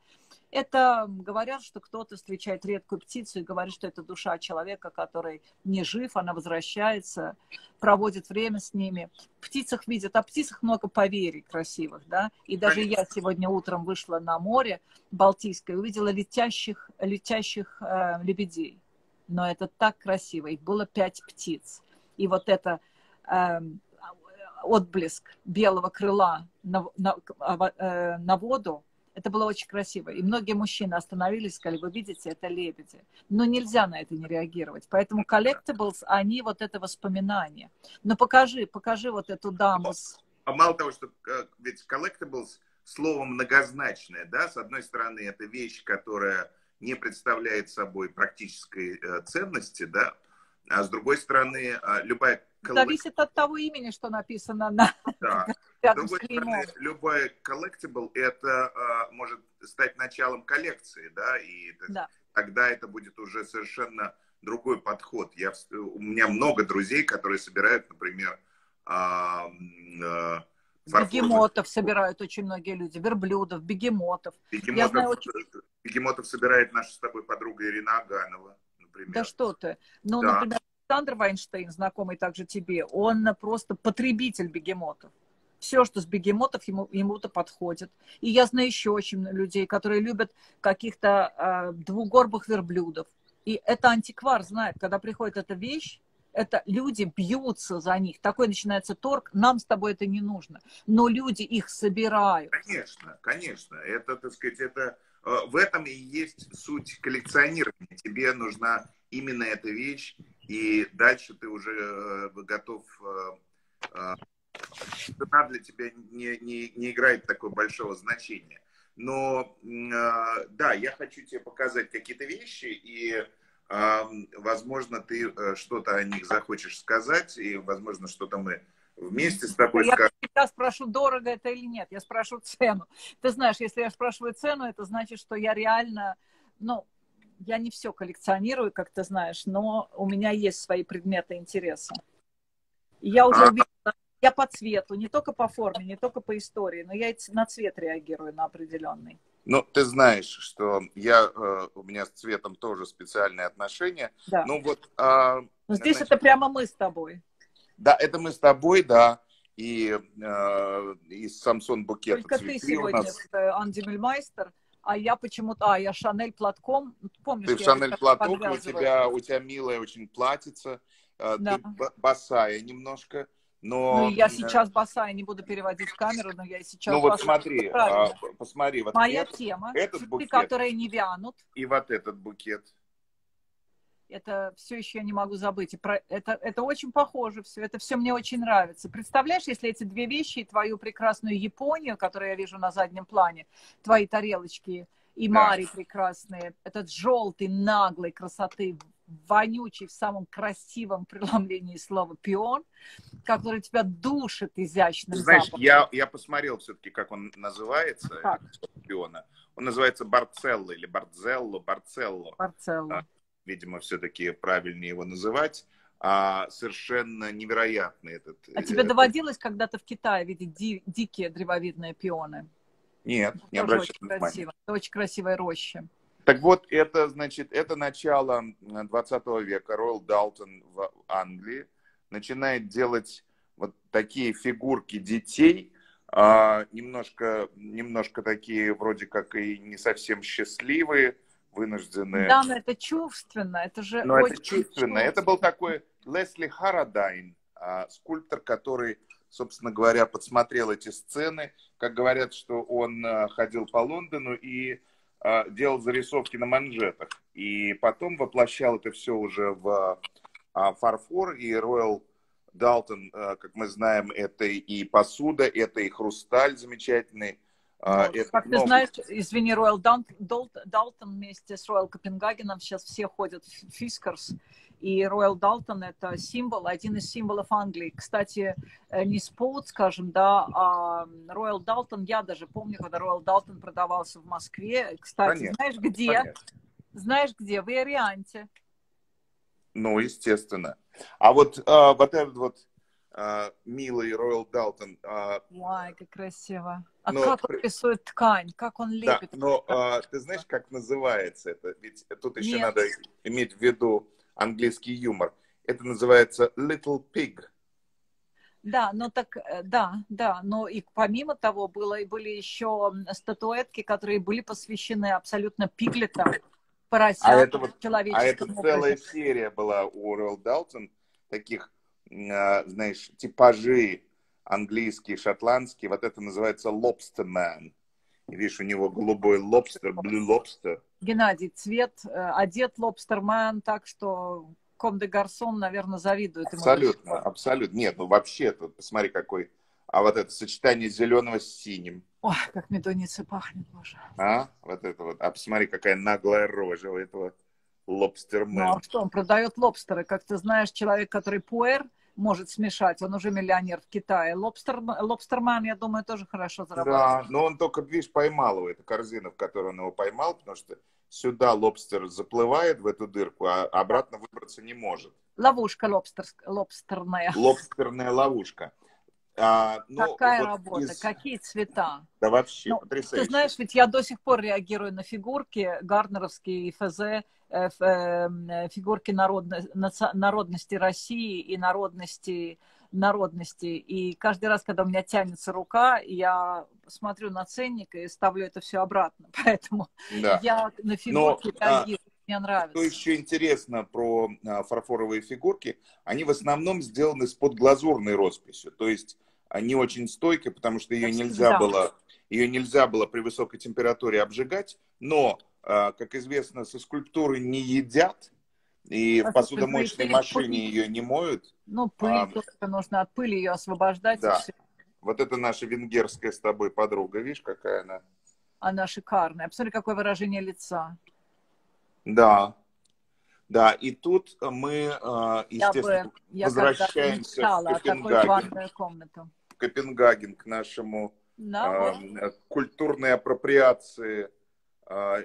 это говорят, что кто-то встречает редкую птицу и говорит, что это душа человека, который не жив, она возвращается, проводит время с ними. В птицах видят, а птицах много поверий красивых, да. И даже я сегодня утром вышла на море Балтийское, увидела летящих, летящих э, лебедей. Но это так красиво. Их было пять птиц. И вот это э, отблеск белого крыла на, на, э, на воду, это было очень красиво. И многие мужчины остановились, сказали, вы видите, это лебеди. Но нельзя на это не реагировать. Поэтому collectibles, они вот это воспоминание. Но покажи, покажи вот эту даму. А мало того, что э, ведь collectibles слово многозначное, да, с одной стороны, это вещь, которая не представляет собой практической э, ценности, да, а с другой стороны, э, любая Зависит от того имени, что написано на да. [laughs] с, с стороны, любой collectible это а, может стать началом коллекции, да, и да. тогда это будет уже совершенно другой подход. Я, у меня много друзей, которые собирают, например, а, Бегемотов собирают очень многие люди, верблюдов, бегемотов. Бегемотов, Я знаю, очень... бегемотов собирает наша с тобой подруга Ирина Аганова, например. Да что ты. Ну, да. например, Александр Вайнштейн, знакомый также тебе, он просто потребитель бегемотов. Все, что с бегемотов, ему, ему-то подходит. И я знаю еще очень людей, которые любят каких-то э, двугорбых верблюдов. И это антиквар знает, когда приходит эта вещь, это люди бьются за них. Такой начинается торг. Нам с тобой это не нужно. Но люди их собирают. Конечно, конечно. Это, так сказать, это э, в этом и есть суть коллекционирования. Тебе нужна именно эта вещь, и дальше ты уже э, готов цена э, для тебя не, не, не играет такого большого значения. Но да, я хочу тебе показать какие-то вещи, и возможно, ты что-то о них захочешь сказать, и, возможно, что-то мы вместе с тобой я скажем. Я спрошу, дорого это или нет, я спрашиваю цену. Ты знаешь, если я спрашиваю цену, это значит, что я реально, ну, я не все коллекционирую, как ты знаешь, но у меня есть свои предметы интереса. И я уже увидела, я по цвету, не только по форме, не только по истории, но я на цвет реагирую, на определенный. Ну, ты знаешь, что я, э, у меня с цветом тоже специальные отношения. Да. Ну, вот, а, но здесь значит, это прямо мы с тобой. Да, это мы с тобой, да. И э, из Самсон букета Только ты сегодня, нас... Анди Мельмайстер, А я почему-то, а, я Шанель платком, помнишь? Ты в Шанель платок, у тебя, у тебя милая очень платьица, э, да. ты босая немножко, но... Ну, я сейчас босая, не буду переводить в камеру, но я сейчас Ну, вот смотри, а, посмотри. Вот Моя этот, тема, этот букет, которые не вянут. И вот этот букет. Это все еще я не могу забыть. И про... это, это очень похоже все. Это все мне очень нравится. Представляешь, если эти две вещи, твою прекрасную Японию, которую я вижу на заднем плане, твои тарелочки и да. Мари прекрасные, этот желтый, наглый красоты вонючий в самом красивом преломлении слова пион, который тебя душит изящным Знаешь, запахом. я, я посмотрел все-таки, как он называется, как? пиона. Он называется Барцелло или Барцелло, Барцелло. Барцелло. А, видимо, все-таки правильнее его называть. А, совершенно невероятный этот... А тебе этот... доводилось когда-то в Китае видеть ди- дикие древовидные пионы? Нет, не обращай внимания. Это очень красивая роща. Так вот, это, значит, это начало 20 века. Ройл Далтон в Англии начинает делать вот такие фигурки детей, а, немножко, немножко такие вроде как и не совсем счастливые, вынужденные. Да, но это чувственно, это же Но это чувственно. чувственно. Это был такой Лесли Харадайн, а, скульптор, который, собственно говоря, подсмотрел эти сцены. Как говорят, что он а, ходил по Лондону и делал зарисовки на манжетах. И потом воплощал это все уже в а, фарфор. И Роyal Далтон, а, как мы знаем, это и посуда, это и хрусталь замечательный. Ну, это как много... ты знаешь, извини, Роyal Далтон вместе с Роyal Копенгагеном сейчас все ходят в Фискарс. И Роyal Далтон это символ, один из символов Англии. Кстати, э, не спот, скажем, да, а Роyal Далтон, я даже помню, когда Роyal Далтон продавался в Москве. Кстати, Конечно. знаешь где? Конечно. Знаешь где? В Иорианте. Ну, естественно. А вот, а, вот этот вот а, милый Роyal Далтон. А, Ой, как красиво. А но, как он рисует ткань, как он лепит? Да, но а, ты знаешь, как называется это? Ведь тут еще Нет. надо иметь в виду английский юмор. Это называется Little Pig. Да, ну так, э, да, да, но и помимо того было, и были еще статуэтки, которые были посвящены абсолютно пиглетам, поросятам, а это вот, А это целая серия была у Ройл Далтон, таких, а, знаешь, типажей английские, шотландские, вот это называется Lobster Man. Видишь, у него голубой лобстер, blue lobster. Геннадий, цвет э, одет лобстермен, так что Ком де Гарсон, наверное, завидует ему. Абсолютно, абсолютно. Нет, ну вообще, тут посмотри, какой... А вот это сочетание зеленого с синим. Ой, как медуница пахнет, боже. А, вот это вот. А посмотри, какая наглая рожа у этого лобстермена. Ну, а что, он продает лобстеры. Как ты знаешь, человек, который пуэр, может смешать. Он уже миллионер в Китае. Лобстер, лобстерман, я думаю, тоже хорошо зарабатывает. Да, но он только, видишь, поймал его, эту корзину, в которую он его поймал, потому что сюда лобстер заплывает в эту дырку, а обратно выбраться не может. Ловушка лобстер, лобстерная. Лобстерная ловушка. А, ну, Какая вот работа, из... какие цвета. Да вообще, ну, потрясающе. Ты знаешь, ведь я до сих пор реагирую на фигурки гарнеровские и ФЗ, э, э, фигурки народно, народности России и народности народности. И каждый раз, когда у меня тянется рука, я смотрю на ценник и ставлю это все обратно. [laughs] Поэтому да. я на фигурки Но, реагирую. А... Мне нравится. Что еще интересно про а, фарфоровые фигурки, они в основном сделаны с подглазурной росписью, то есть они очень стойкие, потому что ее нельзя было, ее нельзя было при высокой температуре обжигать, но, а, как известно, со скульптуры не едят, и в посудомоечной машине ее не моют. Ну, пыль а, только нужно от пыли ее освобождать. Да. Вот это наша венгерская с тобой подруга, видишь, какая она? Она шикарная. Посмотри, какое выражение лица. Да, да, и тут мы, а, естественно, я бы, я возвращаемся в Копенгаген. В Копенгаген к нашему да, э, культурной апроприации э,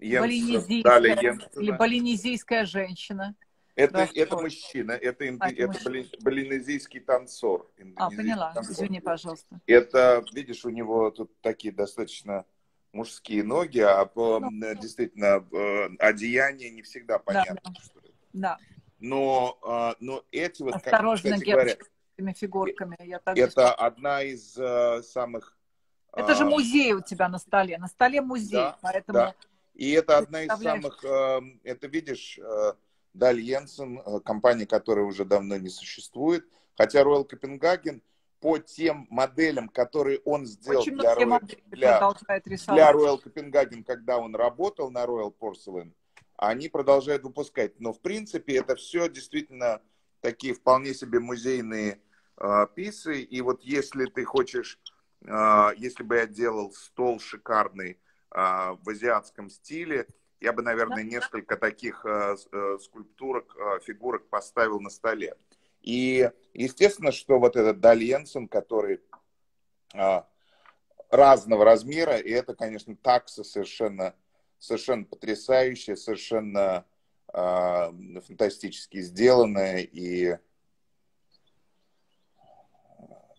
Йенса, Или балинезийская женщина. Это, это мужчина, это, инди, а, это, это балинезийский танцор. А, поняла, танцор. извини, пожалуйста. Это, видишь, у него тут такие достаточно мужские ноги, а по, ну, действительно э, одеяние не всегда понятно. Да, что это. да. Но, а, но эти вот, Осторожно, как, кстати говоря, фигурками. Я это одна из э, самых Это же музей у тебя на столе. На столе музей, да, поэтому... Да. И это одна из самых, эм, это видишь, э, Даль Йенсен, э, компания, которая уже давно не существует, хотя Royal Копенгаген по тем моделям, которые он сделал для, Royal, для, для Royal Copenhagen, когда он работал на Royal Porcelain, они продолжают выпускать. Но в принципе это все действительно такие вполне себе музейные э, писы. И вот если ты хочешь, э, если бы я делал стол шикарный э, в азиатском стиле, я бы, наверное, несколько таких э, скульптурок, фигурок поставил на столе. И естественно, что вот этот Дальенсен, который разного размера, и это, конечно, такса совершенно, совершенно потрясающая, совершенно фантастически сделанная и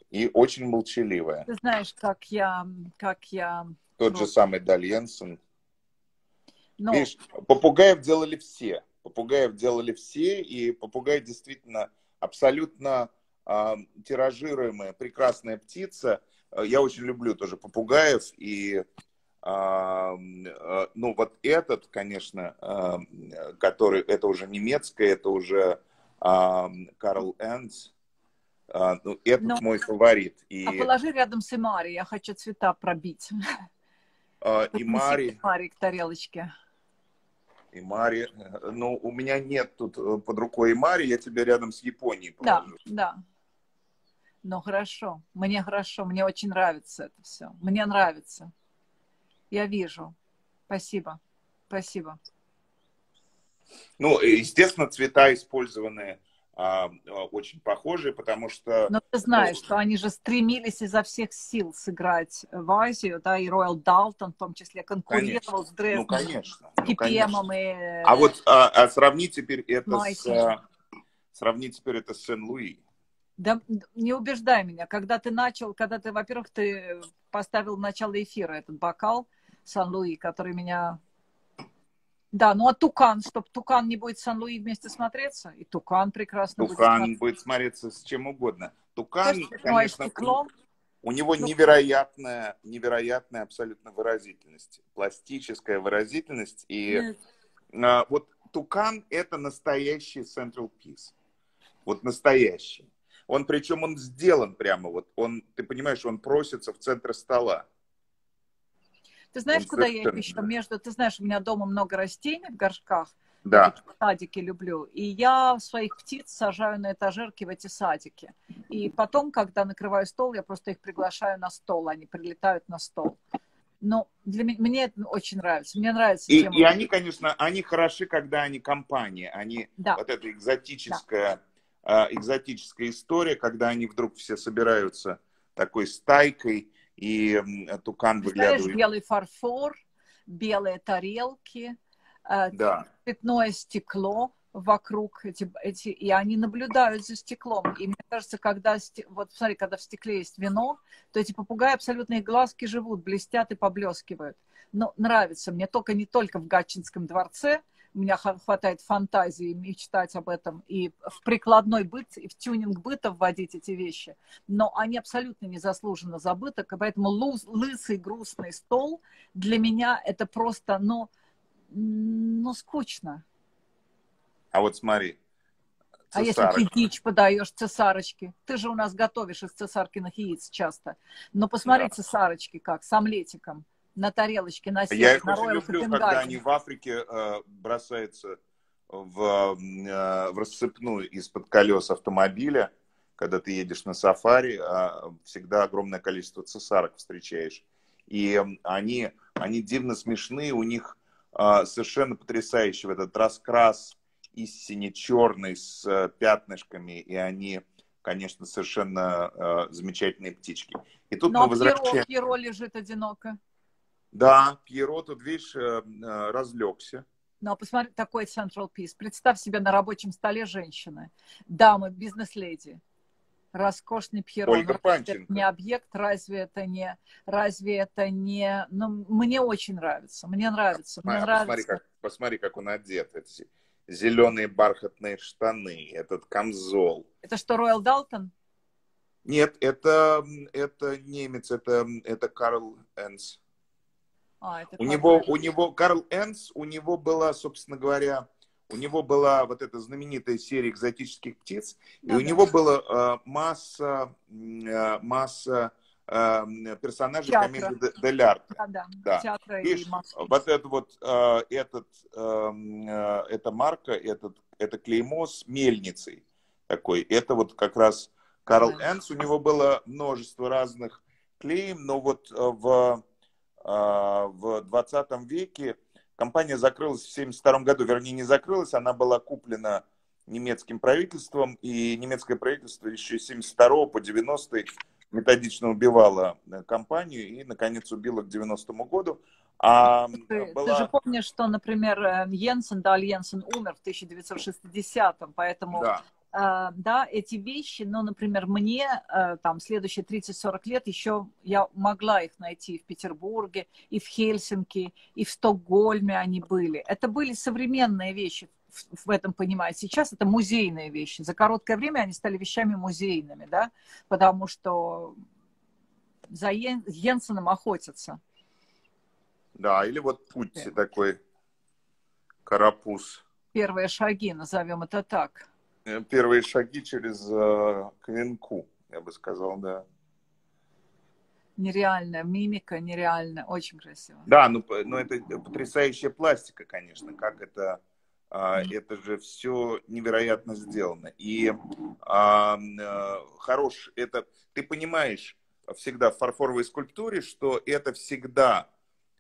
и очень молчаливая. Ты знаешь, как я, как я. Тот же самый Дальенсен. Но... Видишь, попугаев делали все. Попугаев делали все, и попугай действительно абсолютно э, тиражируемая, прекрасная птица. Я очень люблю тоже попугаев, и э, ну вот этот, конечно, э, который, это уже немецкое, это уже э, Карл Энц, э, ну, это Но... мой фаворит. И... А положи рядом с Имари, я хочу цвета пробить. [laughs] Э, Имари. Имари к тарелочке и Мари. Ну, у меня нет тут э, под рукой и Мари, я тебе рядом с Японией положу. Да, да. Ну, хорошо. Мне хорошо. Мне очень нравится это все. Мне нравится. Я вижу. Спасибо. Спасибо. Ну, естественно, цвета использованные а, а, очень похожие, потому что... Но ты знаешь, ну, что они же стремились изо всех сил сыграть в Азию, да, и Роyal Далтон в том числе конкурировал конечно. с Дрезденом, ну, конечно. с Кипемом ну, и... А вот а, а сравни теперь это Майки. с... А, сравни теперь это с Сен-Луи. Да не убеждай меня. Когда ты начал, когда ты, во-первых, ты поставил в начало эфира этот бокал Сан-Луи, который меня да, ну а Тукан, чтобы Тукан не будет Сан-Луи вместе смотреться, и Тукан прекрасно Тукан будет, будет смотреться с чем угодно. Тукан, Конечно, конечно стекло. у него невероятная, невероятная абсолютно выразительность, пластическая выразительность. И а, вот Тукан это настоящий Central Piece. Вот настоящий. Он, причем он сделан прямо, вот он, ты понимаешь, он просится в центр стола. Ты знаешь, куда я их еще? Между, ты знаешь, у меня дома много растений в горшках. Да. садики люблю. И я своих птиц сажаю на этажерки в эти садики. И потом, когда накрываю стол, я просто их приглашаю на стол. Они прилетают на стол. Но для меня мне это очень нравится. Мне нравится. И, и они, конечно, они хороши, когда они компания. Они да. вот эта экзотическая, да. э, экзотическая история, когда они вдруг все собираются такой стайкой и тукан выглядывает. белый фарфор, белые тарелки, э, да. цветное стекло вокруг эти, эти, и они наблюдают за стеклом. И мне кажется, когда, вот смотри, когда в стекле есть вино, то эти попугаи абсолютно их глазки живут, блестят и поблескивают. Но нравится мне только не только в Гатчинском дворце, у меня хватает фантазии мечтать об этом и в прикладной быт, и в тюнинг быта вводить эти вещи. Но они абсолютно незаслуженно забыты, поэтому луз, лысый грустный стол для меня это просто, ну, ну скучно. А вот смотри, а если ты дичь подаешь цесарочки? Ты же у нас готовишь из цесаркиных яиц часто. Но посмотри да. цесарочки как, с омлетиком на тарелочке, на Я их очень люблю, когда они в Африке э, бросаются в, э, в рассыпную из-под колес автомобиля, когда ты едешь на сафари, э, всегда огромное количество цесарок встречаешь. И они, они дивно смешные, у них э, совершенно потрясающий этот раскрас из сине-черный с э, пятнышками, и они, конечно, совершенно э, замечательные птички. И тут Но мы возвращаемся... Пьеро лежит одиноко. Да, Пьеро тут, видишь, э, э, разлегся. Ну, а посмотри, такой Central Piece. Представь себе на рабочем столе женщины, дамы, бизнес-леди. Роскошный Пьеро. Ольга ну, Панченко. Не объект, разве это не... Разве это не... Ну, мне очень нравится. Мне нравится. Мне а, нравится. Посмотри как, посмотри, как он одет. Эти зеленые бархатные штаны, этот камзол. Это что, Роyal Далтон? Нет, это, это немец, это, это Карл Энс. А, это у него, у него, Карл Энс, у него была, собственно говоря, у него была вот эта знаменитая серия экзотических птиц, да, и у да. него была э, масса, э, масса э, персонажей Театра. комедии Дель Арте. Да, да. да. Театра Видишь, и вот это вот, э, этот, э, э, эта марка, этот, это клеймо с мельницей такой, это вот как раз Карл да. Энс, у него было множество разных клеем, но вот в, в 20 веке Компания закрылась в 1972 году, вернее, не закрылась, она была куплена немецким правительством, и немецкое правительство еще с 72 по 90 методично убивало э, компанию и, наконец, убило к 90-му году. А ты, была... ты же помнишь, что, например, э, Йенсен, Даль Йенсен умер в 1960-м, поэтому да. Uh, да, эти вещи, ну, например, мне uh, там следующие 30-40 лет еще я могла их найти в Петербурге, и в Хельсинки, и в Стокгольме они были. Это были современные вещи в, в этом понимаю. Сейчас это музейные вещи. За короткое время они стали вещами музейными, да, потому что за Йен, Йенсеном охотятся. Да, или вот путь да. такой, карапуз. Первые шаги, назовем это так. Э, первые шаги через э, Квинку, я бы сказал, да. Нереальная мимика, нереальная, очень красиво. Да, ну, ну это потрясающая пластика, конечно, как это, а, это же все невероятно сделано. И а, а, хорош, это, ты понимаешь всегда в фарфоровой скульптуре, что это всегда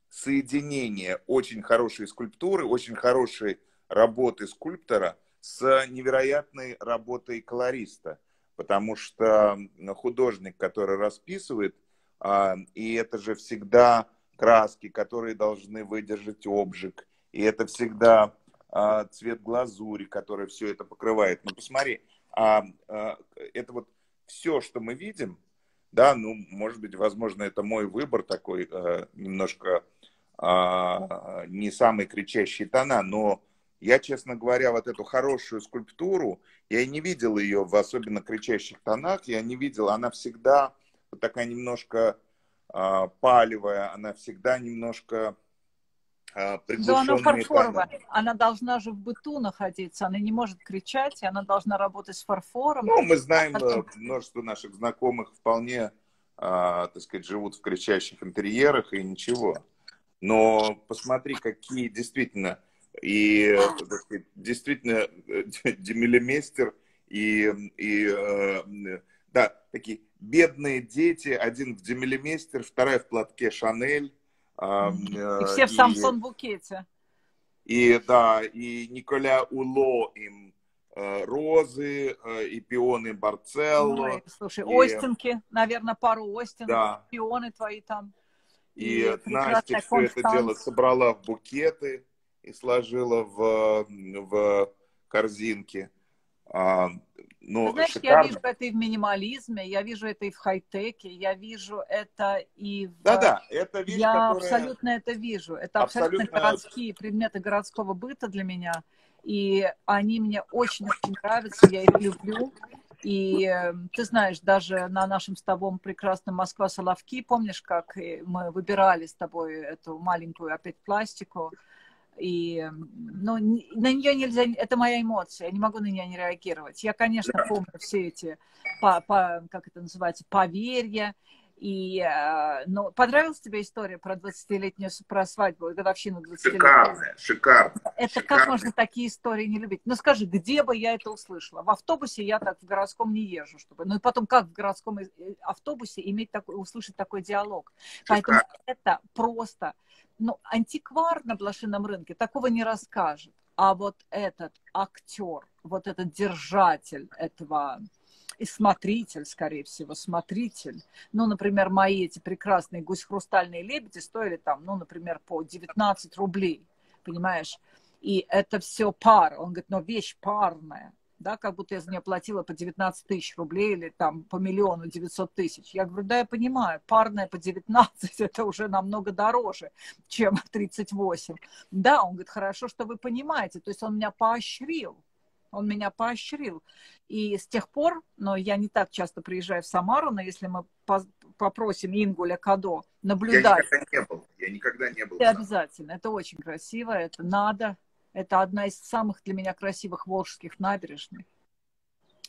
соединение очень хорошей скульптуры, очень хорошей работы скульптора – с невероятной работой колориста, потому что художник, который расписывает, а, и это же всегда краски, которые должны выдержать обжиг, и это всегда а, цвет глазури, который все это покрывает. Ну, посмотри, а, это вот все, что мы видим, да, ну, может быть, возможно, это мой выбор такой, немножко не самый кричащий тона, но я, честно говоря, вот эту хорошую скульптуру, я не видел ее в особенно кричащих тонах, я не видел, она всегда вот такая немножко э, палевая, она всегда немножко э. Да, она фарфоровая, тона. она должна же в быту находиться, она не может кричать, она должна работать с фарфором. Ну, мы знаем, а множество наших знакомых вполне, э, так сказать, живут в кричащих интерьерах и ничего. Но посмотри, какие действительно и сказать, действительно [laughs] демилиместер и, и э, да, такие бедные дети, один в демилиместер, вторая в платке Шанель. И все в Самсон букете. И да, и Николя Уло им э, розы, э, и пионы Барцелло. Ой, слушай, и... Остинки, наверное, пару Остин, да. пионы твои там. И, и Настя все это дело собрала в букеты и сложила в, в корзинке. А, ну, знаешь, шикарно. я вижу это и в минимализме, я вижу это и в хай-теке, я вижу это и в... Да-да, это вещь, Я которая... абсолютно это вижу. Это абсолютно... абсолютно городские предметы городского быта для меня. И они мне очень-очень нравятся, я их люблю. И эм, ты знаешь, даже на нашем с тобой прекрасном Москва Соловки, помнишь, как мы выбирали с тобой эту маленькую опять пластику, и ну, на нее нельзя, это моя эмоция, я не могу на нее не реагировать. Я, конечно, помню все эти, по, по, как это называется, поверья. И, э, ну, понравилась тебе история про 20-летнюю, про свадьбу, годовщину 20 Шикарная, шикарная. Это шикарная. как можно такие истории не любить? Ну, скажи, где бы я это услышала? В автобусе я так в городском не езжу, чтобы... Ну, и потом, как в городском э, автобусе иметь такой, услышать такой диалог? Шикарно. Поэтому это просто ну, антиквар на блошином рынке такого не расскажет. А вот этот актер, вот этот держатель этого, и смотритель, скорее всего, смотритель. Ну, например, мои эти прекрасные гусь-хрустальные лебеди стоили там, ну, например, по 19 рублей, понимаешь? И это все пара. Он говорит, но вещь парная да, как будто я за нее платила по 19 тысяч рублей или там по миллиону 900 тысяч. Я говорю, да, я понимаю, парная по 19 [laughs] это уже намного дороже, чем 38. Да, он говорит, хорошо, что вы понимаете, то есть он меня поощрил, Он меня поощрил. И с тех пор, но я не так часто приезжаю в Самару, но если мы попросим Ингуля Кадо наблюдать... Я никогда не был. Я никогда не был. Это обязательно. Это очень красиво, это надо. Это одна из самых для меня красивых волжских набережных.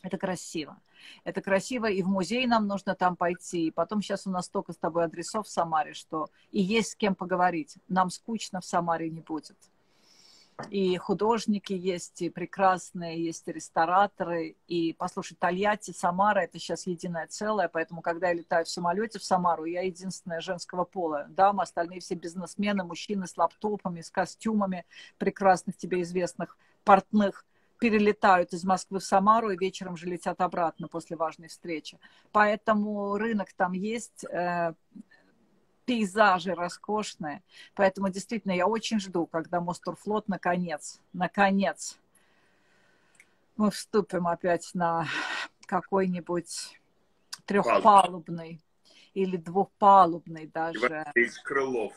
Это красиво. Это красиво, и в музей нам нужно там пойти. И потом сейчас у нас столько с тобой адресов в Самаре, что и есть с кем поговорить. Нам скучно в Самаре не будет. И художники есть, и прекрасные, есть и рестораторы. И, послушай, Тольятти, Самара – это сейчас единое целое, поэтому, когда я летаю в самолете в Самару, я единственная женского пола. Дама, остальные все бизнесмены, мужчины с лаптопами, с костюмами прекрасных тебе известных портных перелетают из Москвы в Самару и вечером же летят обратно после важной встречи. Поэтому рынок там есть, э, пейзажи роскошные. Поэтому действительно я очень жду, когда Мостурфлот наконец, наконец мы вступим опять на какой-нибудь трехпалубный или двухпалубный даже. Иван Андреевич Крылов.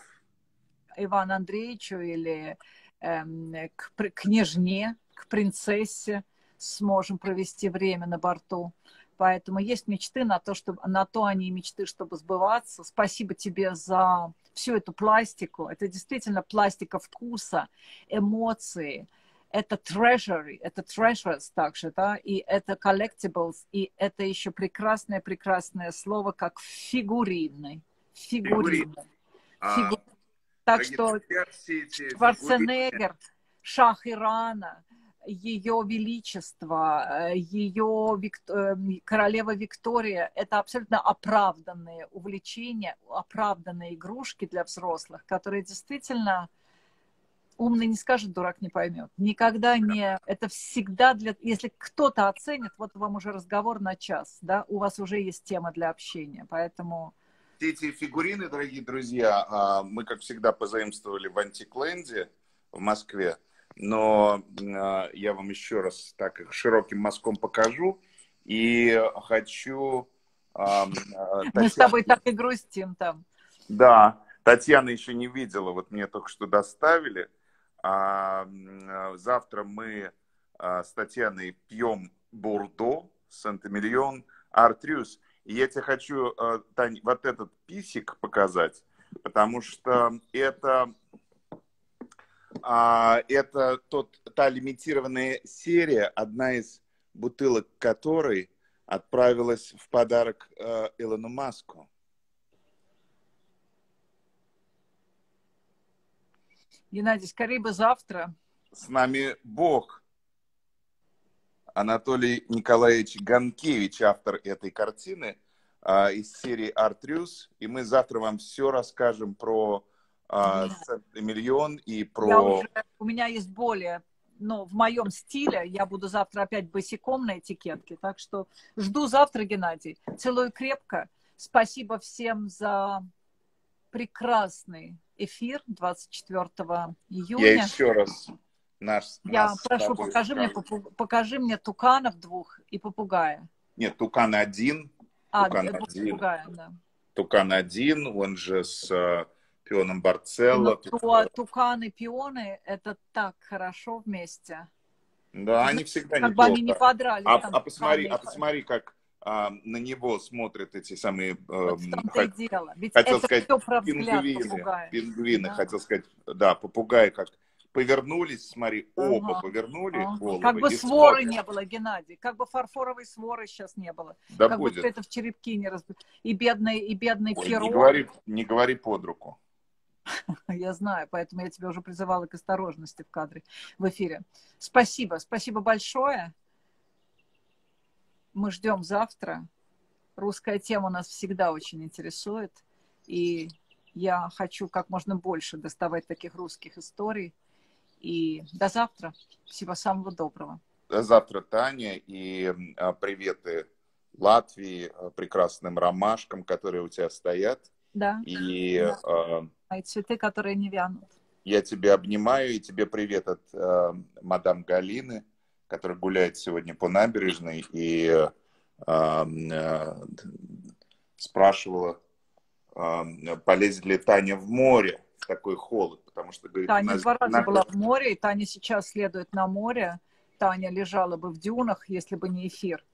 Иван Андреевичу или эм, к княжне к принцессе сможем провести время на борту. Поэтому есть мечты на то, чтобы, на то они и мечты, чтобы сбываться. Спасибо тебе за всю эту пластику. Это действительно пластика вкуса, эмоции. Это treasury, это treasures также, да, и это collectibles, и это еще прекрасное-прекрасное слово, как фигуринный. Фигуринный. Фигур... А, так что Шварценеггер, Шах Ирана, ее величество, э, ее э, королева Виктория – это абсолютно оправданные увлечения, оправданные игрушки для взрослых, которые действительно умный не скажет, дурак не поймет. Никогда не... Это всегда для... Если кто-то оценит, вот вам уже разговор на час, да, у вас уже есть тема для общения, поэтому... Эти фигурины, дорогие друзья, а, мы, как всегда, позаимствовали в Антикленде в Москве но э, я вам еще раз так широким мазком покажу. И хочу... Татьяна... Мы с тобой так и грустим там. Да, Татьяна еще не видела, вот мне только что доставили. А, завтра мы а, с Татьяной пьем Бурдо, Санта-Миллион, Артрюс. И я тебе хочу, а, Тань, вот этот писик показать, потому что это а, это тот, та лимитированная серия, одна из бутылок которой отправилась в подарок э, Илону Маску. Геннадий, скорее бы завтра. С нами Бог. Анатолий Николаевич Ганкевич, автор этой картины э, из серии «Артрюс». И мы завтра вам все расскажем про а, миллион и про... Я уже, у меня есть более, но в моем стиле я буду завтра опять босиком на этикетке, так что жду завтра, Геннадий. Целую крепко. Спасибо всем за прекрасный эфир 24 июня. Я еще раз наш... Я прошу, покажи мне, покажи мне туканов двух и попугая. Нет, тукан один. А, тукан один. Попугая, да. Тукан один, он же с пионом Барцелло. Ну, туканы, пионы, это так хорошо вместе. Да, они всегда как бы они не подрались. А, а посмотри, а посмотри, как а, на него смотрят эти самые... Вот э, хот... дело. Ведь хотел это сказать, пингвины, пингвины, да. хотел сказать, да, попугаи как повернулись, смотри, оба ага. повернули ага. головы. Как бы своры смотрят. не было, Геннадий, как бы фарфоровой своры сейчас не было. Да как будет. бы это в черепки не разбило. И бедный, и бедный Ой. Не говори, не говори под руку. [laughs] Я знаю, поэтому я тебя уже призывала к осторожности в кадре, в эфире. Спасибо, спасибо большое. Мы ждем завтра. Русская тема нас всегда очень интересует. И я хочу как можно больше доставать таких русских историй. И до завтра. Всего самого доброго. До завтра, Таня. И а, приветы Латвии, а, прекрасным ромашкам, которые у тебя стоят. Да. И да. А, и цветы, которые не вянут. Я тебя обнимаю, и тебе привет от э, мадам Галины, которая гуляет сегодня по набережной и э, э, спрашивала, э, полезет ли Таня в море в такой холод, потому что, говорит, Таня нас... два раза была в море, и Таня сейчас следует на море, Таня лежала бы в дюнах, если бы не эфир.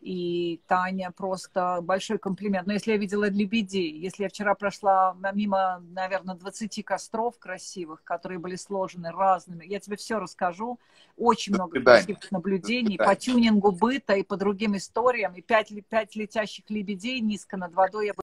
И Таня просто большой комплимент. Но если я видела лебедей, если я вчера прошла мимо, наверное, 20 костров красивых, которые были сложены разными, я тебе все расскажу. Очень много свидания. красивых наблюдений по тюнингу быта и по другим историям. И пять, пять летящих лебедей низко над водой я бы